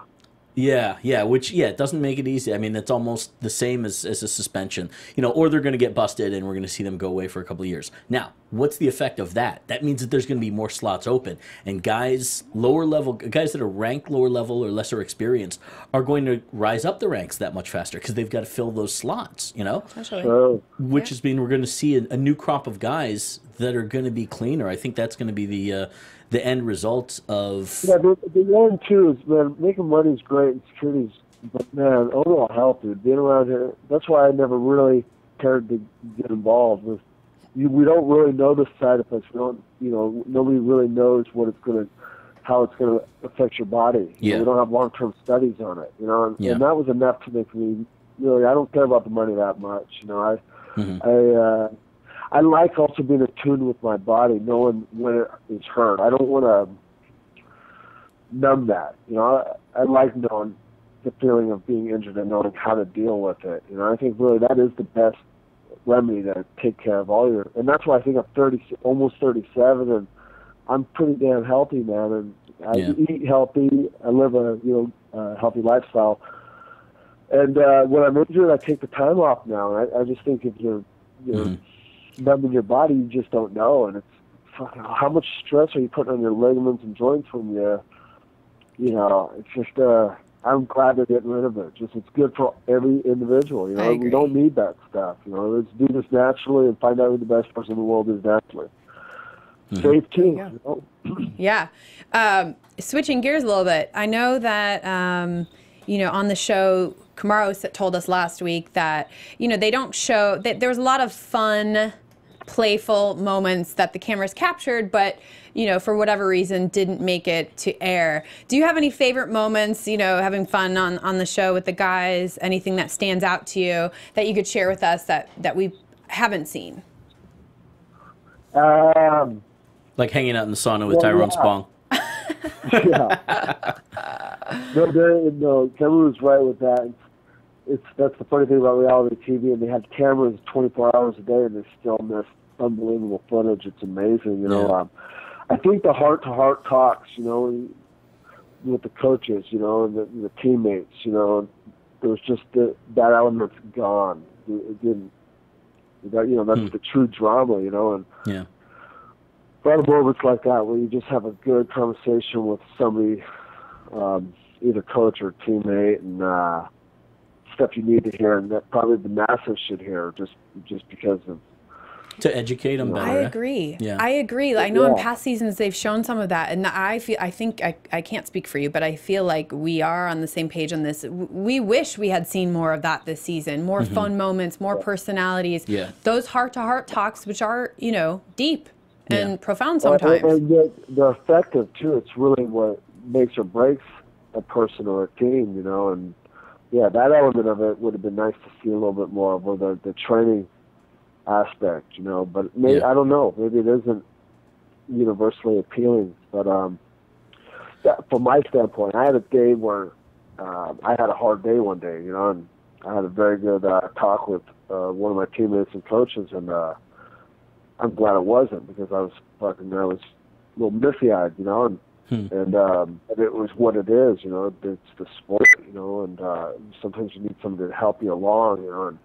Yeah, yeah, which yeah, it doesn't make it easy. I mean, it's almost the same as, as a suspension, you know, or they're going to get busted and we're going to see them go away for a couple of years. Now, what's the effect of that? That means that there's going to be more slots open, and guys lower level, guys that are ranked lower level or lesser experienced, are going to rise up the ranks that much faster because they've got to fill those slots, you know. Essentially. So, Which has been we're going to see a, a new crop of guys that are going to be cleaner. I think that's going to be the uh, the end result of yeah, the, the one too is man, making money is great and security's, but man, overall health, dude, being around here. That's why I never really cared to get involved with. You, we don't really know the side effects. We don't, you know, nobody really knows what it's going to, how it's going to affect your body. You know, Yeah. we don't have long-term studies on it. You know, and, Yeah. and that was enough to make me really. I don't care about the money that much. You know, I, Mhm. I. uh I like also being attuned with my body, knowing when it is hurt. I don't want to numb that. You know, I, I like knowing the feeling of being injured and knowing how to deal with it. You know, I think really that is the best remedy to take care of all your. And that's why I think I'm 30, almost 37, and I'm pretty damn healthy, man. And I Yeah. eat healthy. I live a you know uh, healthy lifestyle. And uh, when I'm injured, I take the time off now. And I, I just think if you're, you know, Mhm. numbing your body, you just don't know. And it's fucking, how much stress are you putting on your ligaments and joints when you, you know, it's just, uh, I'm glad they're getting rid of it. Just, it's good for every individual. You know, we don't need that stuff. You know, let's do this naturally and find out who the best person in the world is naturally. Safe too. Yeah. You know? Yeah. Um, switching gears a little bit, I know that, um, you know, on the show, Cameron s- told us last week that, you know, they don't show, that there was a lot of fun, playful moments that the cameras captured, but, you know, for whatever reason, didn't make it to air. Do you have any favorite moments, you know, having fun on, on the show with the guys? Anything that stands out to you that you could share with us that, that we haven't seen? Um, like hanging out in the sauna with Well, Tyrone yeah. Spong. yeah. no, there, no, Cameron was right with that. It's, it's that's the funny thing about reality TV, and they have cameras 24 hours a day, and they still miss unbelievable footage. It's amazing, you know. Yeah. Um, I think the heart-to-heart talks, you know, with the coaches, you know, and the, the teammates, you know, there was just the, that element's gone. It, it didn't. That, you know, that's Hmm. the true drama, you know, and Yeah. a lot of moments like that where you just have a good conversation with somebody, um, either coach or teammate, and uh, stuff you need to hear, and that probably the masses should hear, just just because of to educate them better. I agree. Yeah. I agree. I know in past seasons they've shown some of that, and I feel. I think I, I can't speak for you, but I feel like we are on the same page on this. We wish we had seen more of that this season. More mm-hmm. fun moments, more personalities. Yeah. Those heart to heart talks, which are you know deep and Yeah. profound sometimes. And, and yet they're effective too. It's really what makes or breaks a person or a team, you know. And yeah, that element of it would have been nice to see a little bit more of, or the the training aspect, you know. But maybe Yeah. I don't know. Maybe it isn't universally appealing. But um, yeah, from my standpoint, I had a day where uh, I had a hard day one day, you know, and I had a very good uh, talk with uh, one of my teammates and coaches, and uh, I'm glad it wasn't because I was fucking I was a little misty eyed, you know, and Hmm. and um and it was what it is, you know, it's the sport, you know, and uh sometimes you need somebody to help you along, you know, and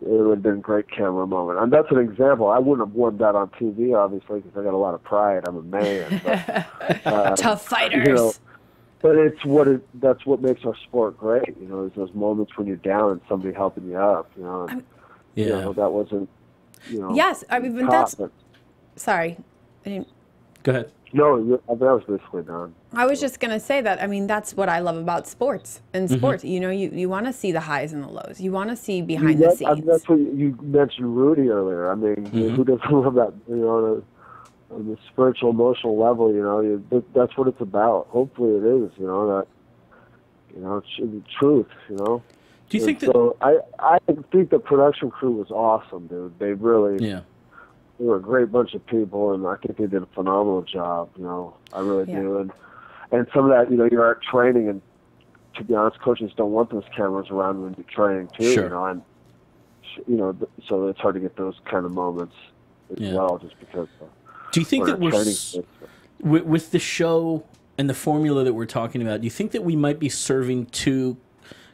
it would have been a great camera moment. And that's an example. I wouldn't have worn that on TV, obviously, because I got a lot of pride. I'm a man. But, uh, Tough fighters. you know, but it's what it that's what makes our sport great, you know, is those moments when you're down and somebody helping you up, you know. And, Yeah. You know, that wasn't you know yes, I mean top, that's. but Sorry, I didn't. Go ahead. No, I that was basically done. I was just gonna say that. I mean, that's what I love about sports. In Mm-hmm. sports, you know, you, you want to see the highs and the lows. You want to see behind the That- I mean, scenes. that's what you- you mentioned Rudy earlier. I mean, Mm-hmm. who doesn't love that? You know, on, a, on the spiritual, emotional level. You know, you, that's what it's about. Hopefully, it is. You know that. You know, it's the truth. You know. Do you think And that? So I I think the production crew was awesome, dude. They really Yeah. They were a great bunch of people, and I think they did a phenomenal job. You know, I really Yeah. do. And and some of that, you know, you're at training, and to be honest, coaches don't want those cameras around when you're training too. Sure. You know, and you know, so it's hard to get those kind of moments as Yeah. well, just because. Uh, Do you think that we're training s- with, with the show and the formula that we're talking about? Do you think that we might be serving two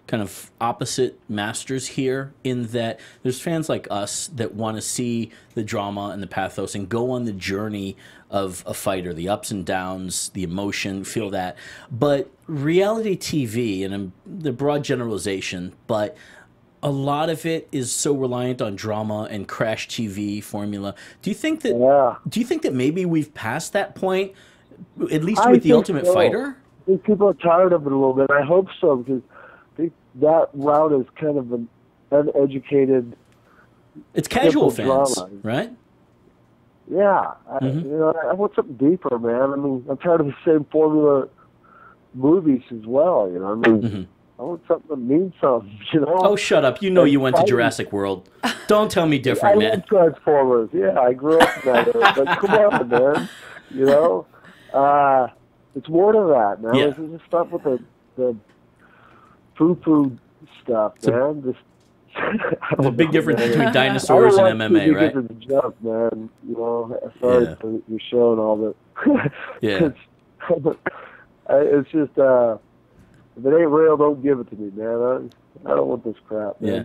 kind of opposite masters here? In that there's fans like us that want to see the drama and the pathos and go on the journey of a fighter, the ups and downs, the emotion, feel that. But reality TV, and the broad generalization, but a lot of it is so reliant on drama and crash TV formula. Do you think that? Yeah. Do you think that maybe we've passed that point, at least I with the Ultimate so. Fighter? I think people are tired of it a little bit. I hope so because that route is kind of an uneducated. It's casual fans, drama. right? Yeah, I, Mhm. you know, I want something deeper, man. I mean, I'm tired of the same formula movies as well. You know, I mean, Mhm. I want something that means something. You know. Oh, shut up! You know you went to Jurassic World. Don't tell me I different, man. love Transformers. Yeah, I grew up in that. But come on, man. You know, uh, it's more to that, man. Yeah. This is just stuff with the the poo poo stuff, a- man. Just I There's a big know, difference man. between dinosaurs and like MMA, right? because of the jump, man. You know, sorry Yeah. for your show and all that. Yeah. it's, it's just uh, if it ain't real, don't give it to me, man. I, I don't want this crap, man. Yeah.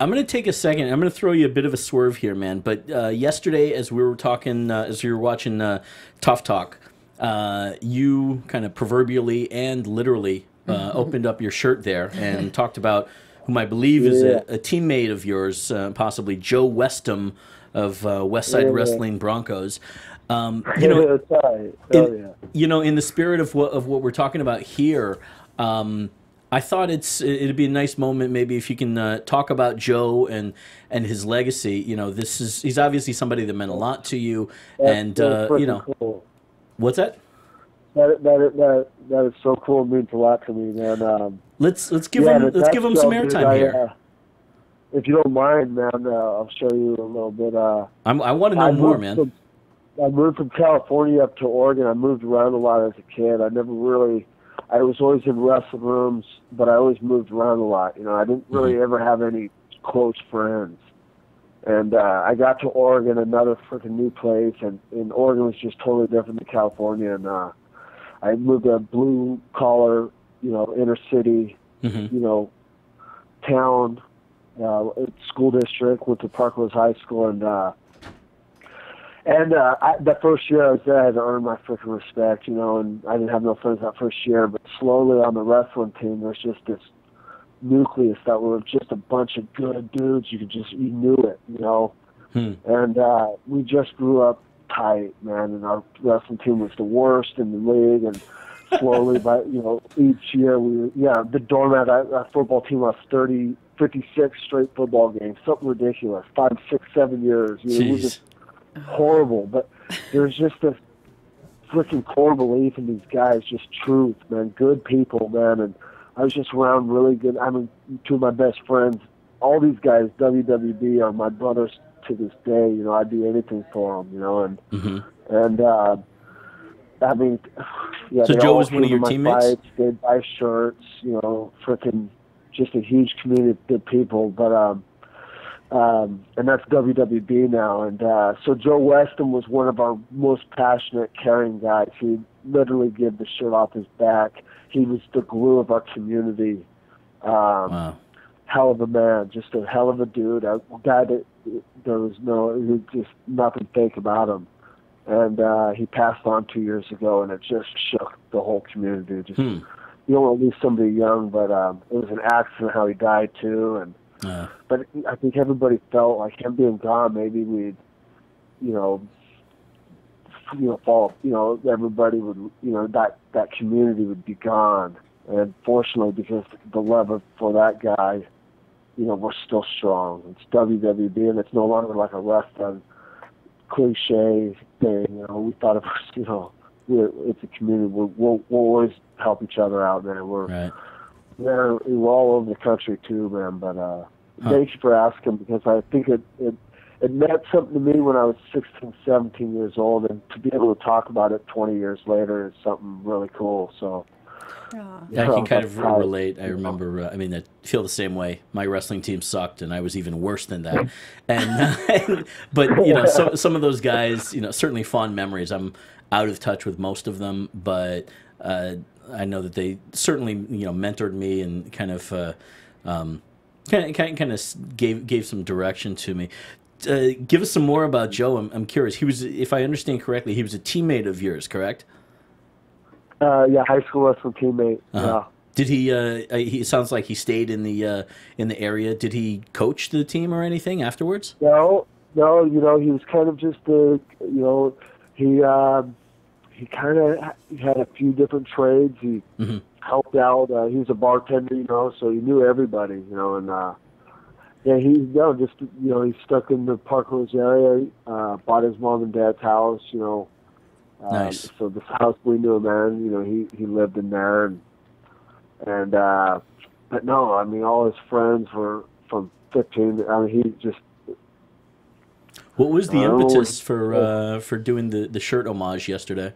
I'm going to take a second. I'm going to throw you a bit of a swerve here, man. But uh, yesterday, as we were talking, uh, as we were watching uh, Tough Talk, uh, you kind of proverbially and literally uh, opened up your shirt there and talked about whom I believe is Yeah. a, a teammate of yours, uh, possibly Joe Westham of uh, West Side Yeah. Wrestling Broncos. Um, you know, right. In, yeah. you know, in the spirit of what of what we're talking about here, um, I thought it's it'd be a nice moment maybe if you can uh, talk about Joe and and his legacy. You know, this is he's obviously somebody that meant a lot to you, That's and uh, you know cool. what's that? That that that that is so cool. It means a lot to me, man. Um, Let's let's give yeah, him let's give him some airtime I, here. uh, if you don't mind, man, uh, I'll show you a little bit. Uh, I'm, I want to know I more, man. From, I moved from California up to Oregon. I moved around a lot as a kid. I never really, I was always in wrestling rooms, but I always moved around a lot. You know, I didn't really ever have any close friends. And uh, I got to Oregon, another freaking new place, and, and Oregon was just totally different than California. And uh, I moved to a blue collar, you know, inner city, hmm you know, town, uh, school district, went to Park High School, and uh, And uh, I, the first year I was there, I had to earn my freaking respect, you know, and I didn't have no friends that first year. But slowly on the wrestling team, there's just this nucleus that were just a bunch of good dudes. You could just, you knew it, you know. Hmm. And uh, we just grew up tight, man. And our wrestling team was the worst in the league. And slowly, by you know, each year we, yeah, the doormat, our, our football team lost 30, 56 straight football games, something ridiculous. Five, six, seven years. You know, it was just horrible. But there's just this freaking core belief in these guys, just truth, man. Good people, man. And I was just around really good. I mean, two of my best friends. All these guys, WWB, are my brothers to this day. You know, I'd do anything for them. You know, and hmm and uh, I mean, yeah. So Joe was one of your teammates? Fights, they'd buy shirts. You know, freaking just a huge community of good people. But um, um, and that's WWB now. And uh, so Joe Weston was one of our most passionate, caring guys. He literally gave the shirt off his back. He was the glue of our community. Um, Wow. Hell of a man, just a hell of a dude, a guy that there was no, just nothing fake about him. And uh, he passed on two years ago, and it just shook the whole community. Just Hmm. you don't want to lose somebody young, but um, it was an accident how he died too, and Uh, but I think everybody felt like him being gone. Maybe we'd, you know, you know, fall. You know, everybody would, you know, that that community would be gone. And fortunately, because the love of, for that guy, you know, we're still strong. It's WWB, and it's no longer like a wrestling cliche thing. You know, we thought of us, you know, we're, it's a community. We're, we'll, we'll always help each other out, man. We're right. they're, we're all over the country too, man. But uh, Huh. thank you for asking because I think it, it it meant something to me when I was 16, 17 years old, and to be able to talk about it 20 years later is something really cool. So Aw. I can kind of relate. I remember. Uh, I mean, I feel the same way. My wrestling team sucked, and I was even worse than that. And but you know, some some of those guys, you know, certainly fond memories. I'm out of touch with most of them, but uh, I know that they certainly you know mentored me and kind of. Uh, um, kind of, kind of gave gave some direction to me. Uh, give us some more about Joe. I'm, I'm curious. He was, if I understand correctly, he was a teammate of yours, correct? Uh, yeah, high school wrestling teammate. Uh-huh. Did he? Uh, uh, he sounds like he stayed in the uh, in the area. Did he coach the team or anything afterwards? No, no, you know, he was kind of just the. you know, he um, he kind of had a few different trades. He Mhm. helped out. Uh, he was a bartender, you know, so he knew everybody, you know, and uh, yeah, he you know just you know he stuck in the Parkrose area, uh, bought his mom and dad's house, you know. Um, Nice. So this house we knew a man, you know, he he lived in there, and and uh, but no, I mean all his friends were from 15. I mean he just What was the impetus for uh, for doing the, the shirt homage yesterday?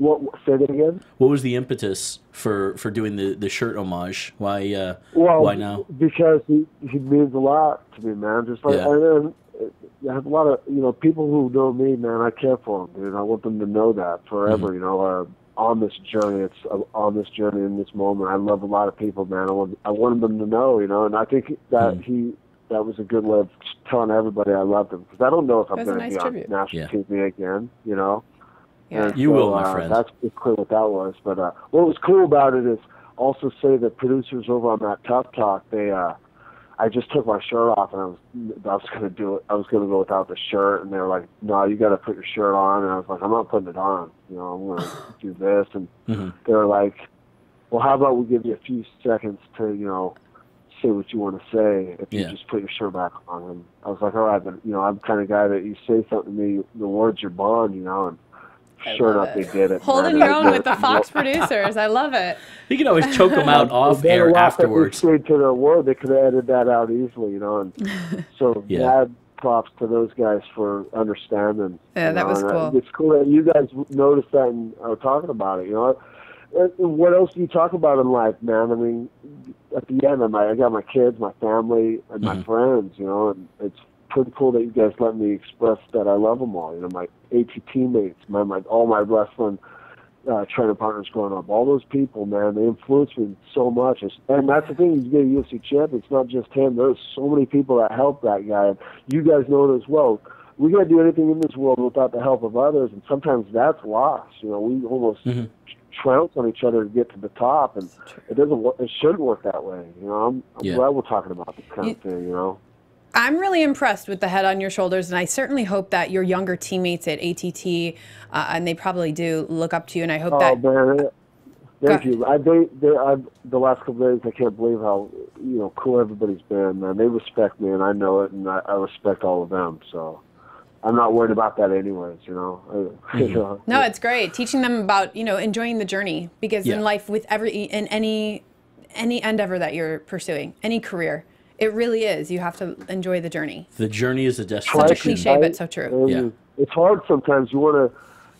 what say that again? What was the impetus for, for doing the, the shirt homage? Why uh, Well, why now? Because he he means a lot to me, man. Just like Yeah. and I have a lot of you know people who know me, man. I care for them, dude. I want them to know that forever. Mm-hmm. You know, uh, on this journey, it's uh, on this journey in this moment. I love a lot of people, man. I want I wanted them to know, you know, and I think that Mhm. he that was a good way of telling everybody I loved them because I don't know if I'm That was a going to be tribute. on national Yeah. TV again, you know. Yeah. And You will, my uh, friend. That's pretty clear what that was. But uh, what was cool about it is also say the producers over on that Tough Talk, they, uh, I just took my shirt off and I was, I was gonna do it. I was gonna go without the shirt, and they were like, "No, you got to put your shirt on." And I was like, "I'm not putting it on. You know, I'm gonna do this." And Mhm. they were like, "Well, how about we give you a few seconds to, you know, say what you want to say if you just put your shirt back on?" And I was like, "All right, but you know, I'm the kind of guy that you say something to me, the words are bond, you know." And sure enough, they did it. Holding your own with the. Fox producers. I love it. You can always choke them out off They did a air lot that afterwards. They to their word. They could have edited that out easily, you know. And so, Yeah. mad props to those guys for understanding. Yeah, that know, was and, uh, cool. It's cool that you guys noticed that and are talking about it. You know, And- and what else do you talk about in life, man? I mean, at the end, I'm like, I got my kids, my family, and my Mhm. friends. You know, and it's pretty cool that you guys let me express that I love them all. You know, my AT teammates, my, my all my wrestling uh, training partners growing up. All those people, man, they influenced me so much. It's, and that's the thing, you get a UFC champ, it's not just him. There's so many people that help that guy. And you guys know it as well. we can't do anything in this world without the help of others, and sometimes that's lost. You know, we almost Mm-hmm. trounce on each other to get to the top, and it doesn't. It shouldn't work that way. You know, I'm, I'm Yeah. glad we're talking about this kind of thing. You know. I'm really impressed with the head on your shoulders, and I certainly hope that your younger teammates at ATT, uh, and they probably do, look up to you. And I hope Oh that man, thank you. I they, they I the last couple of days I can't believe how you know cool everybody's been. Man, they respect me and I know it, and I, I respect all of them. So I'm not worried about that anyways. You know. You know no, it's great teaching them about you know enjoying the journey because Yeah. in life with every in any any endeavor that you're pursuing, any career, it really is. You have to enjoy the journey. The journey is a destination. Such a destination. cliche, but so true. And Yeah. It's hard sometimes. You want to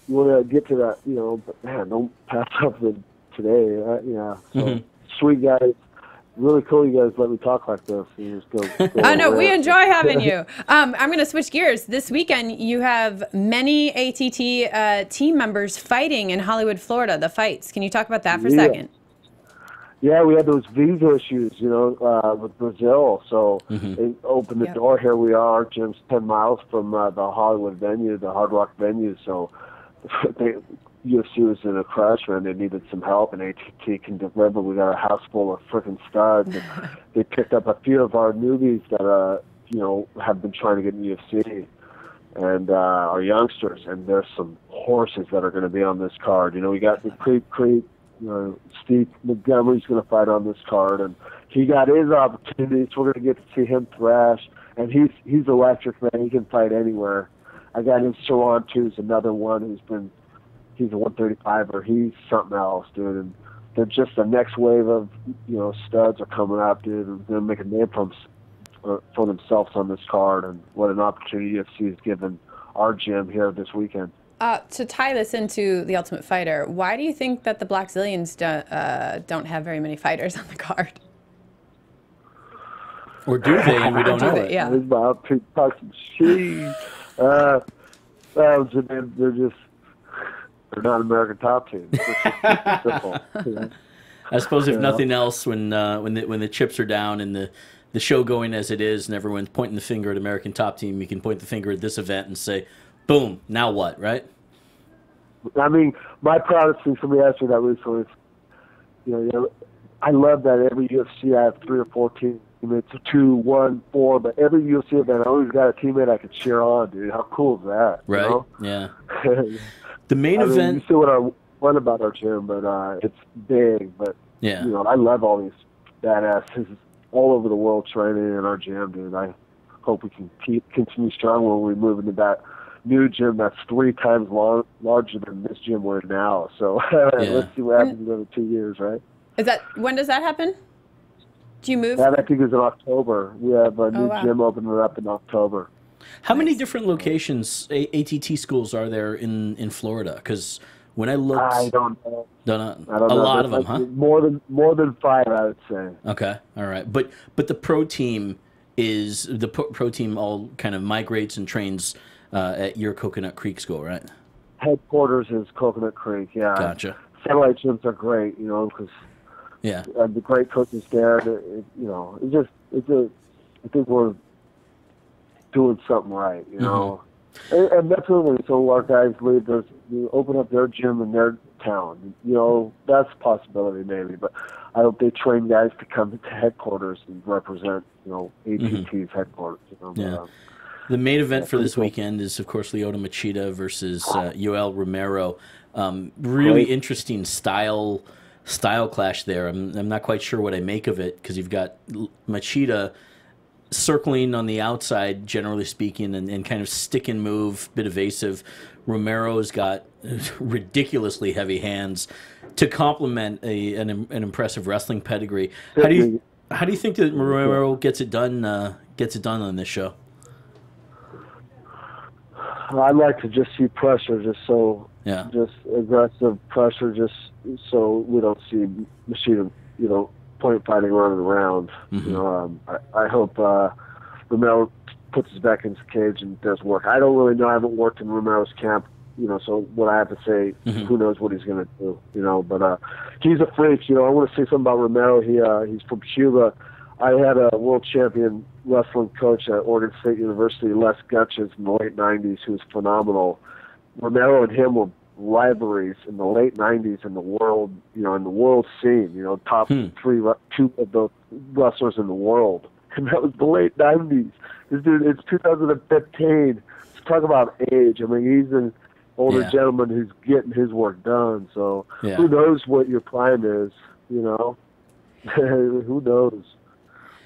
you want to get to that. You know, but man, don't pass up the today. Uh, yeah. So Mm-hmm. sweet guys. Really cool you guys let me talk like this. And just go, go Oh no, we enjoy having you. Um, I'm going to switch gears. This weekend, you have many ATT uh, team members fighting in Hollywood, Florida. The fights. Can you talk about that for a second? Yeah, we had those visa issues, you know, uh, with Brazil. So they opened the Yep. door. Here we are. Gym's ten miles from uh, the Hollywood venue, the Hard Rock venue. So they, UFC was in a crush and they needed some help, and ATT can deliver. We got a house full of freaking studs. And they picked up a few of our newbies that, uh, you know, have been trying to get in UFC. And uh, our youngsters, and there's some horses that are going to be on this card. You know, we got the Creep Creep, you know, Steve Montgomery's going to fight on this card, and he got his opportunity. So we're going to get to see him thrash, and he's he's electric man. He can fight anywhere. I got him Saran too, is another one who's been he's a 135er. He's something else, dude. And they're just the next wave of you know studs are coming up, dude. And they're making a name for, uh, for themselves on this card, and what an opportunity UFC has given our gym here this weekend. Uh, to tie this into the Ultimate Fighter, why do you think that the Blackzilians don't, uh, don't have very many fighters on the card? Or do they, and we don't Do know they? it? Yeah. It's about to talk some shit. Uh, uh, they're, they're just they're not American top team. It's simple. I suppose if nothing else, when uh, when the when the chips are down and the the show going as it is, and everyone's pointing the finger at American Top Team, you can point the finger at this event and say, "Boom! Now what?" Right? I mean, my proudest thing, somebody asked me that recently, you know, you know, I love that every UFC I have three or four teammates, two, one, four, but every UFC event I always got a teammate I could cheer on, dude. How cool is that? you Right? know? Yeah. The main I mean, event. you see what I fun about our gym, but uh, it's big. But Yeah. you know, I love all these badasses all over the world training in our gym, dude. I hope we can keep continue strong when we move into that new gym that's three times long, larger than this gym we're in now. So let's see what happens in another two years, right? Is that when does that happen? Do you move? That I think is in October. We have a oh, new Oh, wow. gym opening up in October. How many different locations, A- ATT schools, are there in in Florida? Because when I looked, I don't know. don't know, I don't a know. lot of There's them, huh? More than more than five, I would say. Okay, all right. But but the pro team is the pro, pro team all kind of migrates and trains uh, at your Coconut Creek school, right? Headquarters is Coconut Creek. Yeah. Gotcha. Satellite gyms are great, you know, because Yeah. uh, the great coaches there. It, it, you know, it's just it's a. I think we're doing something right, you know. And, and that's when some of our guys leave. There's you open up their gym in their town. You know, that's a possibility maybe, but I hope they train guys to come to headquarters and represent. You know, ATT's headquarters. You know, Yeah. The main event for this weekend is, of course, Lyoto Machida versus uh, Yoel Romero. Um, really Great. interesting style style clash there. I'm, I'm not quite sure what I make of it because you've got Machida circling on the outside, generally speaking, and, and kind of stick and move, bit evasive. Romero's got ridiculously heavy hands to complement a, an, an impressive wrestling pedigree. How do you how do you think that Romero gets it done? Uh, gets it done on this show? I'd like to just see pressure, just so Yeah. just aggressive pressure, just so we don't see Machida, you know, point fighting running around. You know, um, I, I hope uh, Romero puts his back into the cage and does work. I don't really know. I haven't worked in Romero's camp, you know, so what I have to say, who knows what he's going to do, you know. But uh, he's a freak, you know. I want to say something about Romero. He uh, he's from Cuba. I had a world champion wrestling coach at Oregon State University, Les Gutches, in the late '90s, who was phenomenal. Romero and him were rivalries in the late '90s in the world, you know, in the world scene. You know, top Hmm. three, two of the wrestlers in the world, and that was the late '90s. This dude, it's 2015. Let's talk about age. I mean, he's an older Yeah. gentleman who's getting his work done. So Yeah. who knows what your prime is? You know, who knows?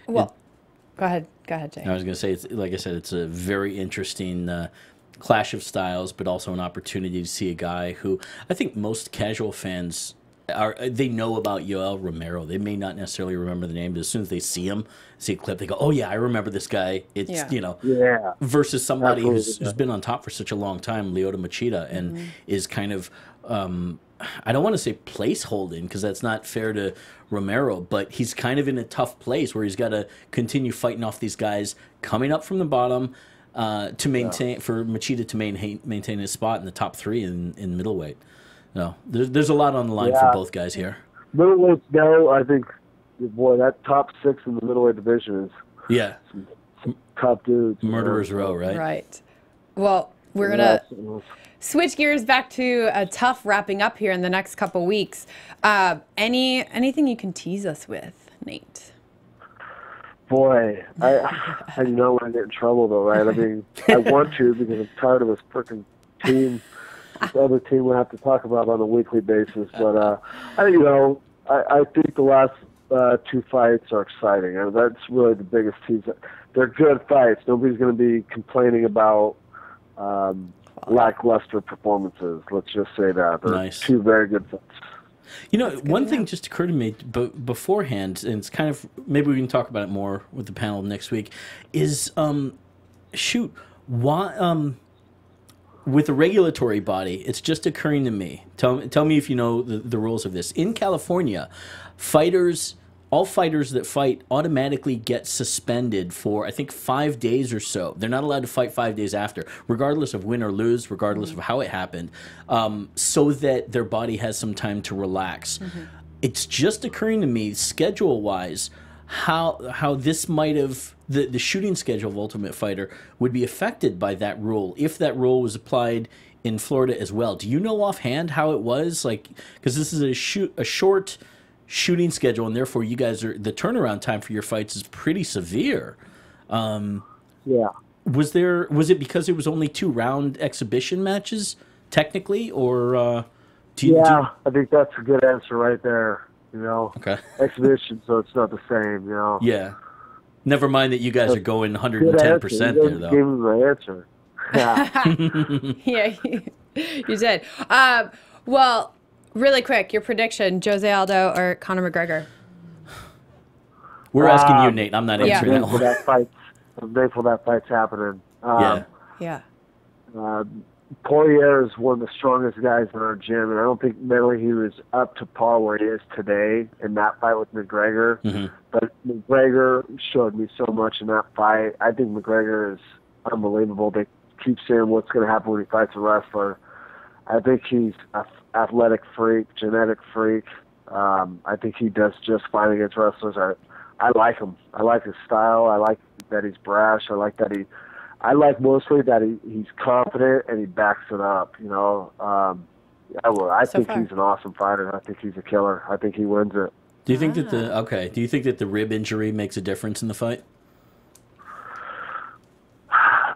Well, go ahead. Go ahead, Jay. I was going to say, it's, like I said, it's a very interesting uh, clash of styles, but also an opportunity to see a guy who I think most casual fans are. They know about Yoel Romero. They may not necessarily remember the name, but as soon as they see him, see a clip, they go, "Oh yeah, I remember this guy." It's Yeah. you know, Yeah. versus somebody who's, who's been on top for such a long time, Lyoto Machida, and Mm-hmm. is kind of, um, I don't want to say placeholding because that's not fair to Romero, but he's kind of in a tough place where he's got to continue fighting off these guys coming up from the bottom uh, to maintain for Machida to maintain maintain his spot in the top three in, in middleweight. No, there's there's a lot on the line Yeah. for both guys here. Middleweight now, I think, boy, that top six in the middleweight division is Yeah, some top dudes. you know. murderers row, right? Right. Well, we're gonna Yeah, switch gears back to a tough wrapping up here in the next couple weeks. Uh, any anything you can tease us with, Nate? Boy, I I want to get in trouble though, right? I mean, I want to because I'm tired of this freaking team, this other team we have to talk about on a weekly basis. But uh, I you know, I, I think the last uh, two fights are exciting, and that's really the biggest tease. They're good fights. Nobody's going to be complaining about um, lackluster performances. Let's just say that they're Nice. two very good fights. You know, one to thing know. just occurred to me b- beforehand, and it's kind of maybe we can talk about it more with the panel next week. Is um, shoot, why um, with a regulatory body, it's just occurring to me. Tell tell me if you know the, the rules of this. In California, fighters. All fighters that fight automatically get suspended for I think five days or so. They're not allowed to fight five days after, regardless of win or lose, regardless of how it happened, um, so that their body has some time to relax. It's just occurring to me, schedule wise, how how this might have the, the shooting schedule of Ultimate Fighter would be affected by that rule if that rule was applied in Florida as well. Do you know offhand how it was like? Because this is a shoot a short shooting schedule, and therefore you guys are the turnaround time for your fights is pretty severe. Um, yeah. Was there was it because it was only two round exhibition matches technically, or uh, do you? do you- Yeah, I think that's a good answer right there. You know, okay. exhibition, so it's not the same. You know, Yeah. Never mind that you guys are going 110 percent there though. Gave me the answer. Yeah. yeah, you, you did. Um, well, really quick, your prediction: Jose Aldo or Conor McGregor? We're asking you, Um, Nate. I'm not Yeah. answering that one. that fight. I'm thankful that fight's happening. Um, Yeah. Yeah. Uh, Poirier is one of the strongest guys in our gym, and I don't think mentally he was up to par where he is today in that fight with McGregor. Mhm. But McGregor showed me so much in that fight. I think McGregor is unbelievable. They keep saying what's going to happen when he fights a wrestler. I think he's a athletic freak, genetic freak. Um, I think he does just fine against wrestlers. I, I like him. I like his style. I like that he's brash. I like that he. I like mostly that he, he's confident and he backs it up. You know, um, I, will- I So think far. he's an awesome fighter. I think he's a killer. I think he wins it. Do you think that Ah. the okay? Do you think that the rib injury makes a difference in the fight?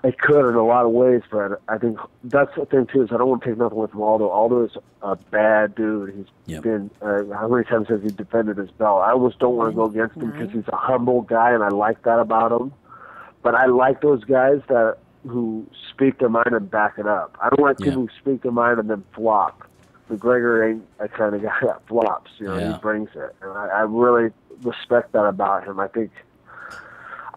It could in a lot of ways, but I think that's the thing too. Is I don't want to take nothing away from Aldo. Aldo is a bad dude. He's Yep. been uh, how many times has he defended his belt? I almost don't want to go against him because he's a humble guy, and I like that about him. But I like those guys that who speak their mind and back it up. I don't like Yeah. people who speak their mind and then flop. McGregor ain't a kind of guy that flops. You know, Yeah. he brings it, and I, I really respect that about him. I think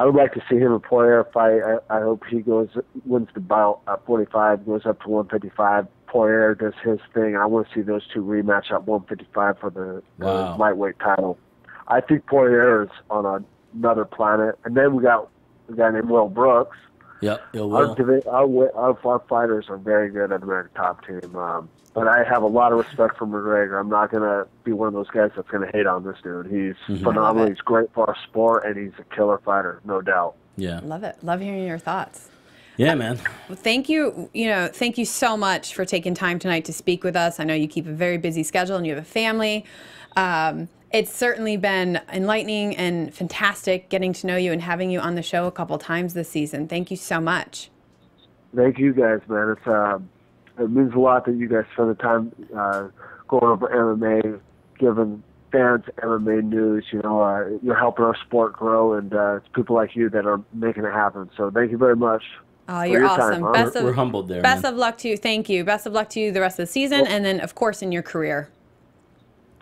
I would like to see him and Poirier fight. I, I hope he goes wins the belt at 45, goes up to 155. Poirier does his thing. I want to see those two rematch at 155 for the Wow. uh, lightweight title. I think Poirier is on a, another planet. And then we got a guy named Will Brooks. Yep, it Our, will. divi- our, our, our fighters are very good at American Top Team. Um, but I have a lot of respect for McGregor. I'm not going to be one of those guys that's going to hate on this dude. He's Mm-hmm. phenomenal. He's great for our sport, and he's a killer fighter, no doubt. Yeah, Love it. Love hearing your thoughts. yeah, man. Well, thank you. You know, thank you so much for taking time tonight to speak with us. I know you keep a very busy schedule and you have a family. Um, it's certainly been enlightening and fantastic getting to know you and having you on the show a couple times this season. Thank you so much. Thank you guys, man. It's um, it means a lot that you guys spend the time uh, going over MMA, giving fans MMA news. You know, uh, you're helping our sport grow, and uh, it's people like you that are making it happen. So thank you very much. Oh, for you're your awesome. time, huh? Best We're- of we're humbled there, Best man. of luck to you. Thank you. Best of luck to you the rest of the season, and then of course in your career.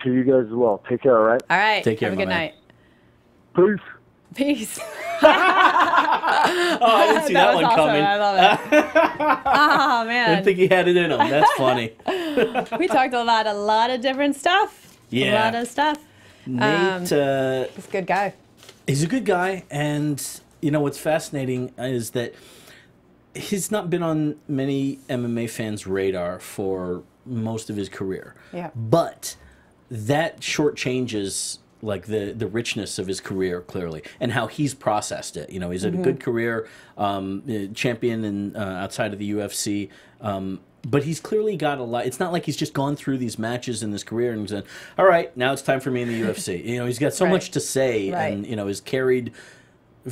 To you guys as well. Take care. All right. All right. Take care, Have a good man. night. Peace. Peace. Oh, I didn't see that, was one awesome. coming. I love it. oh I didn't think he had it in him. That's funny. we talked about a lot of different stuff. Yeah. A lot of stuff. Nate, uh, He's a good guy. he's a good guy, and you know what's fascinating is that he's not been on many MMA fans' radar for most of his career. Yeah. But that shortchanges like the the richness of his career clearly and how he's processed it. You know, he's had a good career, um, uh, champion and uh, outside of the UFC. Um, but he's clearly got a lot. It's not like he's just gone through these matches in his career and said, "All right, now it's time for me in the UFC." You know, he's got so Right. much to say, Right. and you know, is carried.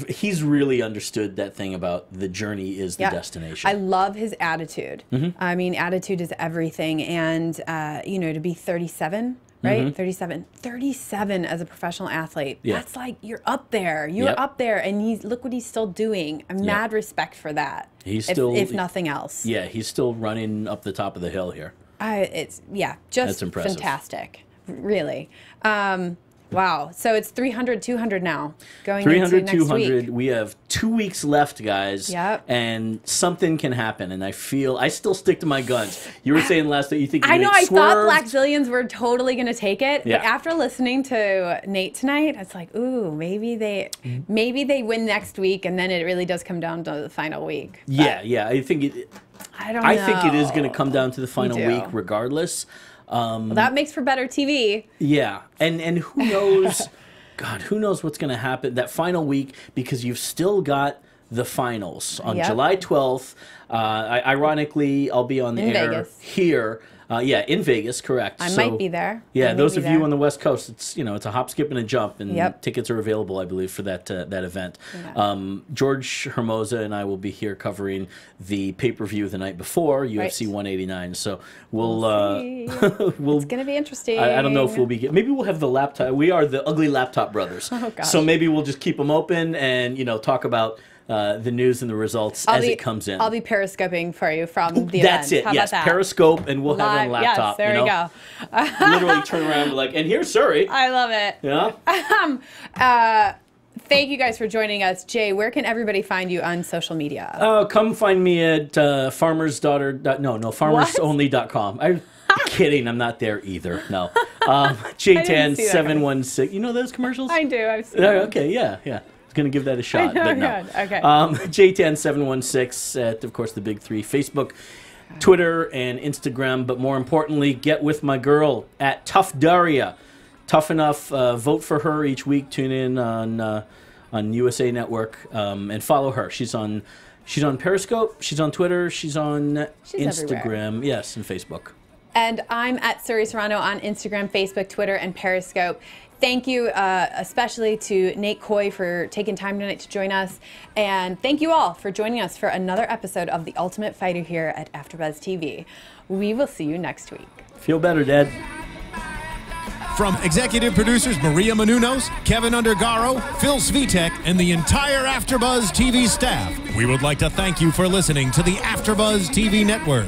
He's really understood that thing about the journey is the destination. I love his attitude. Mm-hmm. I mean, attitude is everything. And, uh, you know, to be 37, right? 37. 37 as a professional athlete. Mm-hmm. Yeah. That's like, you're up there. You're Yep. up there. And he's, look what he's still doing. I'm mad respect for that. He's if, still- If nothing else. yeah, he's still running up the top of the hill here. I, it's, yeah, just That's impressive. fantastic. Really. Um, wow. So it's 300, 200 now going 300, into next 200. week. We have two weeks left, guys. Yep. And something can happen. And I feel, I still stick to my guns. You were saying last night you think I know. I thought. Black Zillions were totally going to take it, Yeah. but after listening to Nate tonight, it's like, ooh, maybe they, mm-hmm. maybe they win next week, and then it really does come down to the final week. But Yeah, yeah. I think it, I don't. I know. think it is going to come down to the final week regardless. Well, that makes for better TV. Yeah, and and who knows, God, who knows what's going to happen that final week because you've still got the finals on Yep. July twelfth. Uh, I, ironically, I'll be on the In air Vegas. here. Uh, yeah, in Vegas, correct. I So- might be there. Yeah, those of you on the West Coast, it's you know it's a hop, skip, and a jump, and Yep. tickets are available, I believe, for that uh, that event. Yeah. Um, George Hermosa and I will be here covering the pay per view the night before UFC Right. 189. So we'll see. uh, we'll It's going to be interesting. I, I don't know if we'll be. Maybe we'll have the laptop. We are the ugly laptop brothers. Oh, gosh. So maybe we'll just keep them open and you know talk about uh, the news and the results I'll as be, it comes in. I'll be periscoping for you from the That's event. it. How yes, about that? Periscope, and we'll have it on laptop. Yes, there you we know? go. Literally turn around like, and here's Suri. I love it. Yeah. Uh, thank you guys for joining us. Jay, where can everybody find you on social media? Oh, come find me at uh, farmer's daughter. dot- No, no, farmersonly.com. I'm kidding. I'm not there either. No. Um, J10 see that 716. You know those commercials? I do. I've seen them. okay, yeah, yeah. Was gonna give that a shot, know, but no. okay. Um, J10716 at, of course, the big three: Facebook, Twitter, and Instagram. But more importantly, get with my girl at Tough Daria. Tough enough. Uh, vote for her each week. Tune in on uh, on USA Network um, and follow her. She's on. She's on Periscope. She's on Twitter. She's on She's Instagram. everywhere. Yes, and Facebook. And I'm at Suri Serano on Instagram, Facebook, Twitter, and Periscope. Thank you, uh, especially to Nate Coy for taking time tonight to join us. And thank you all for joining us for another episode of The Ultimate Fighter here at AfterBuzz TV. We will see you next week. Feel better, Dad. From executive producers Maria Menounos, Kevin Undergaro, Phil Svitek, and the entire AfterBuzz TV staff, we would like to thank you for listening to the AfterBuzz TV network.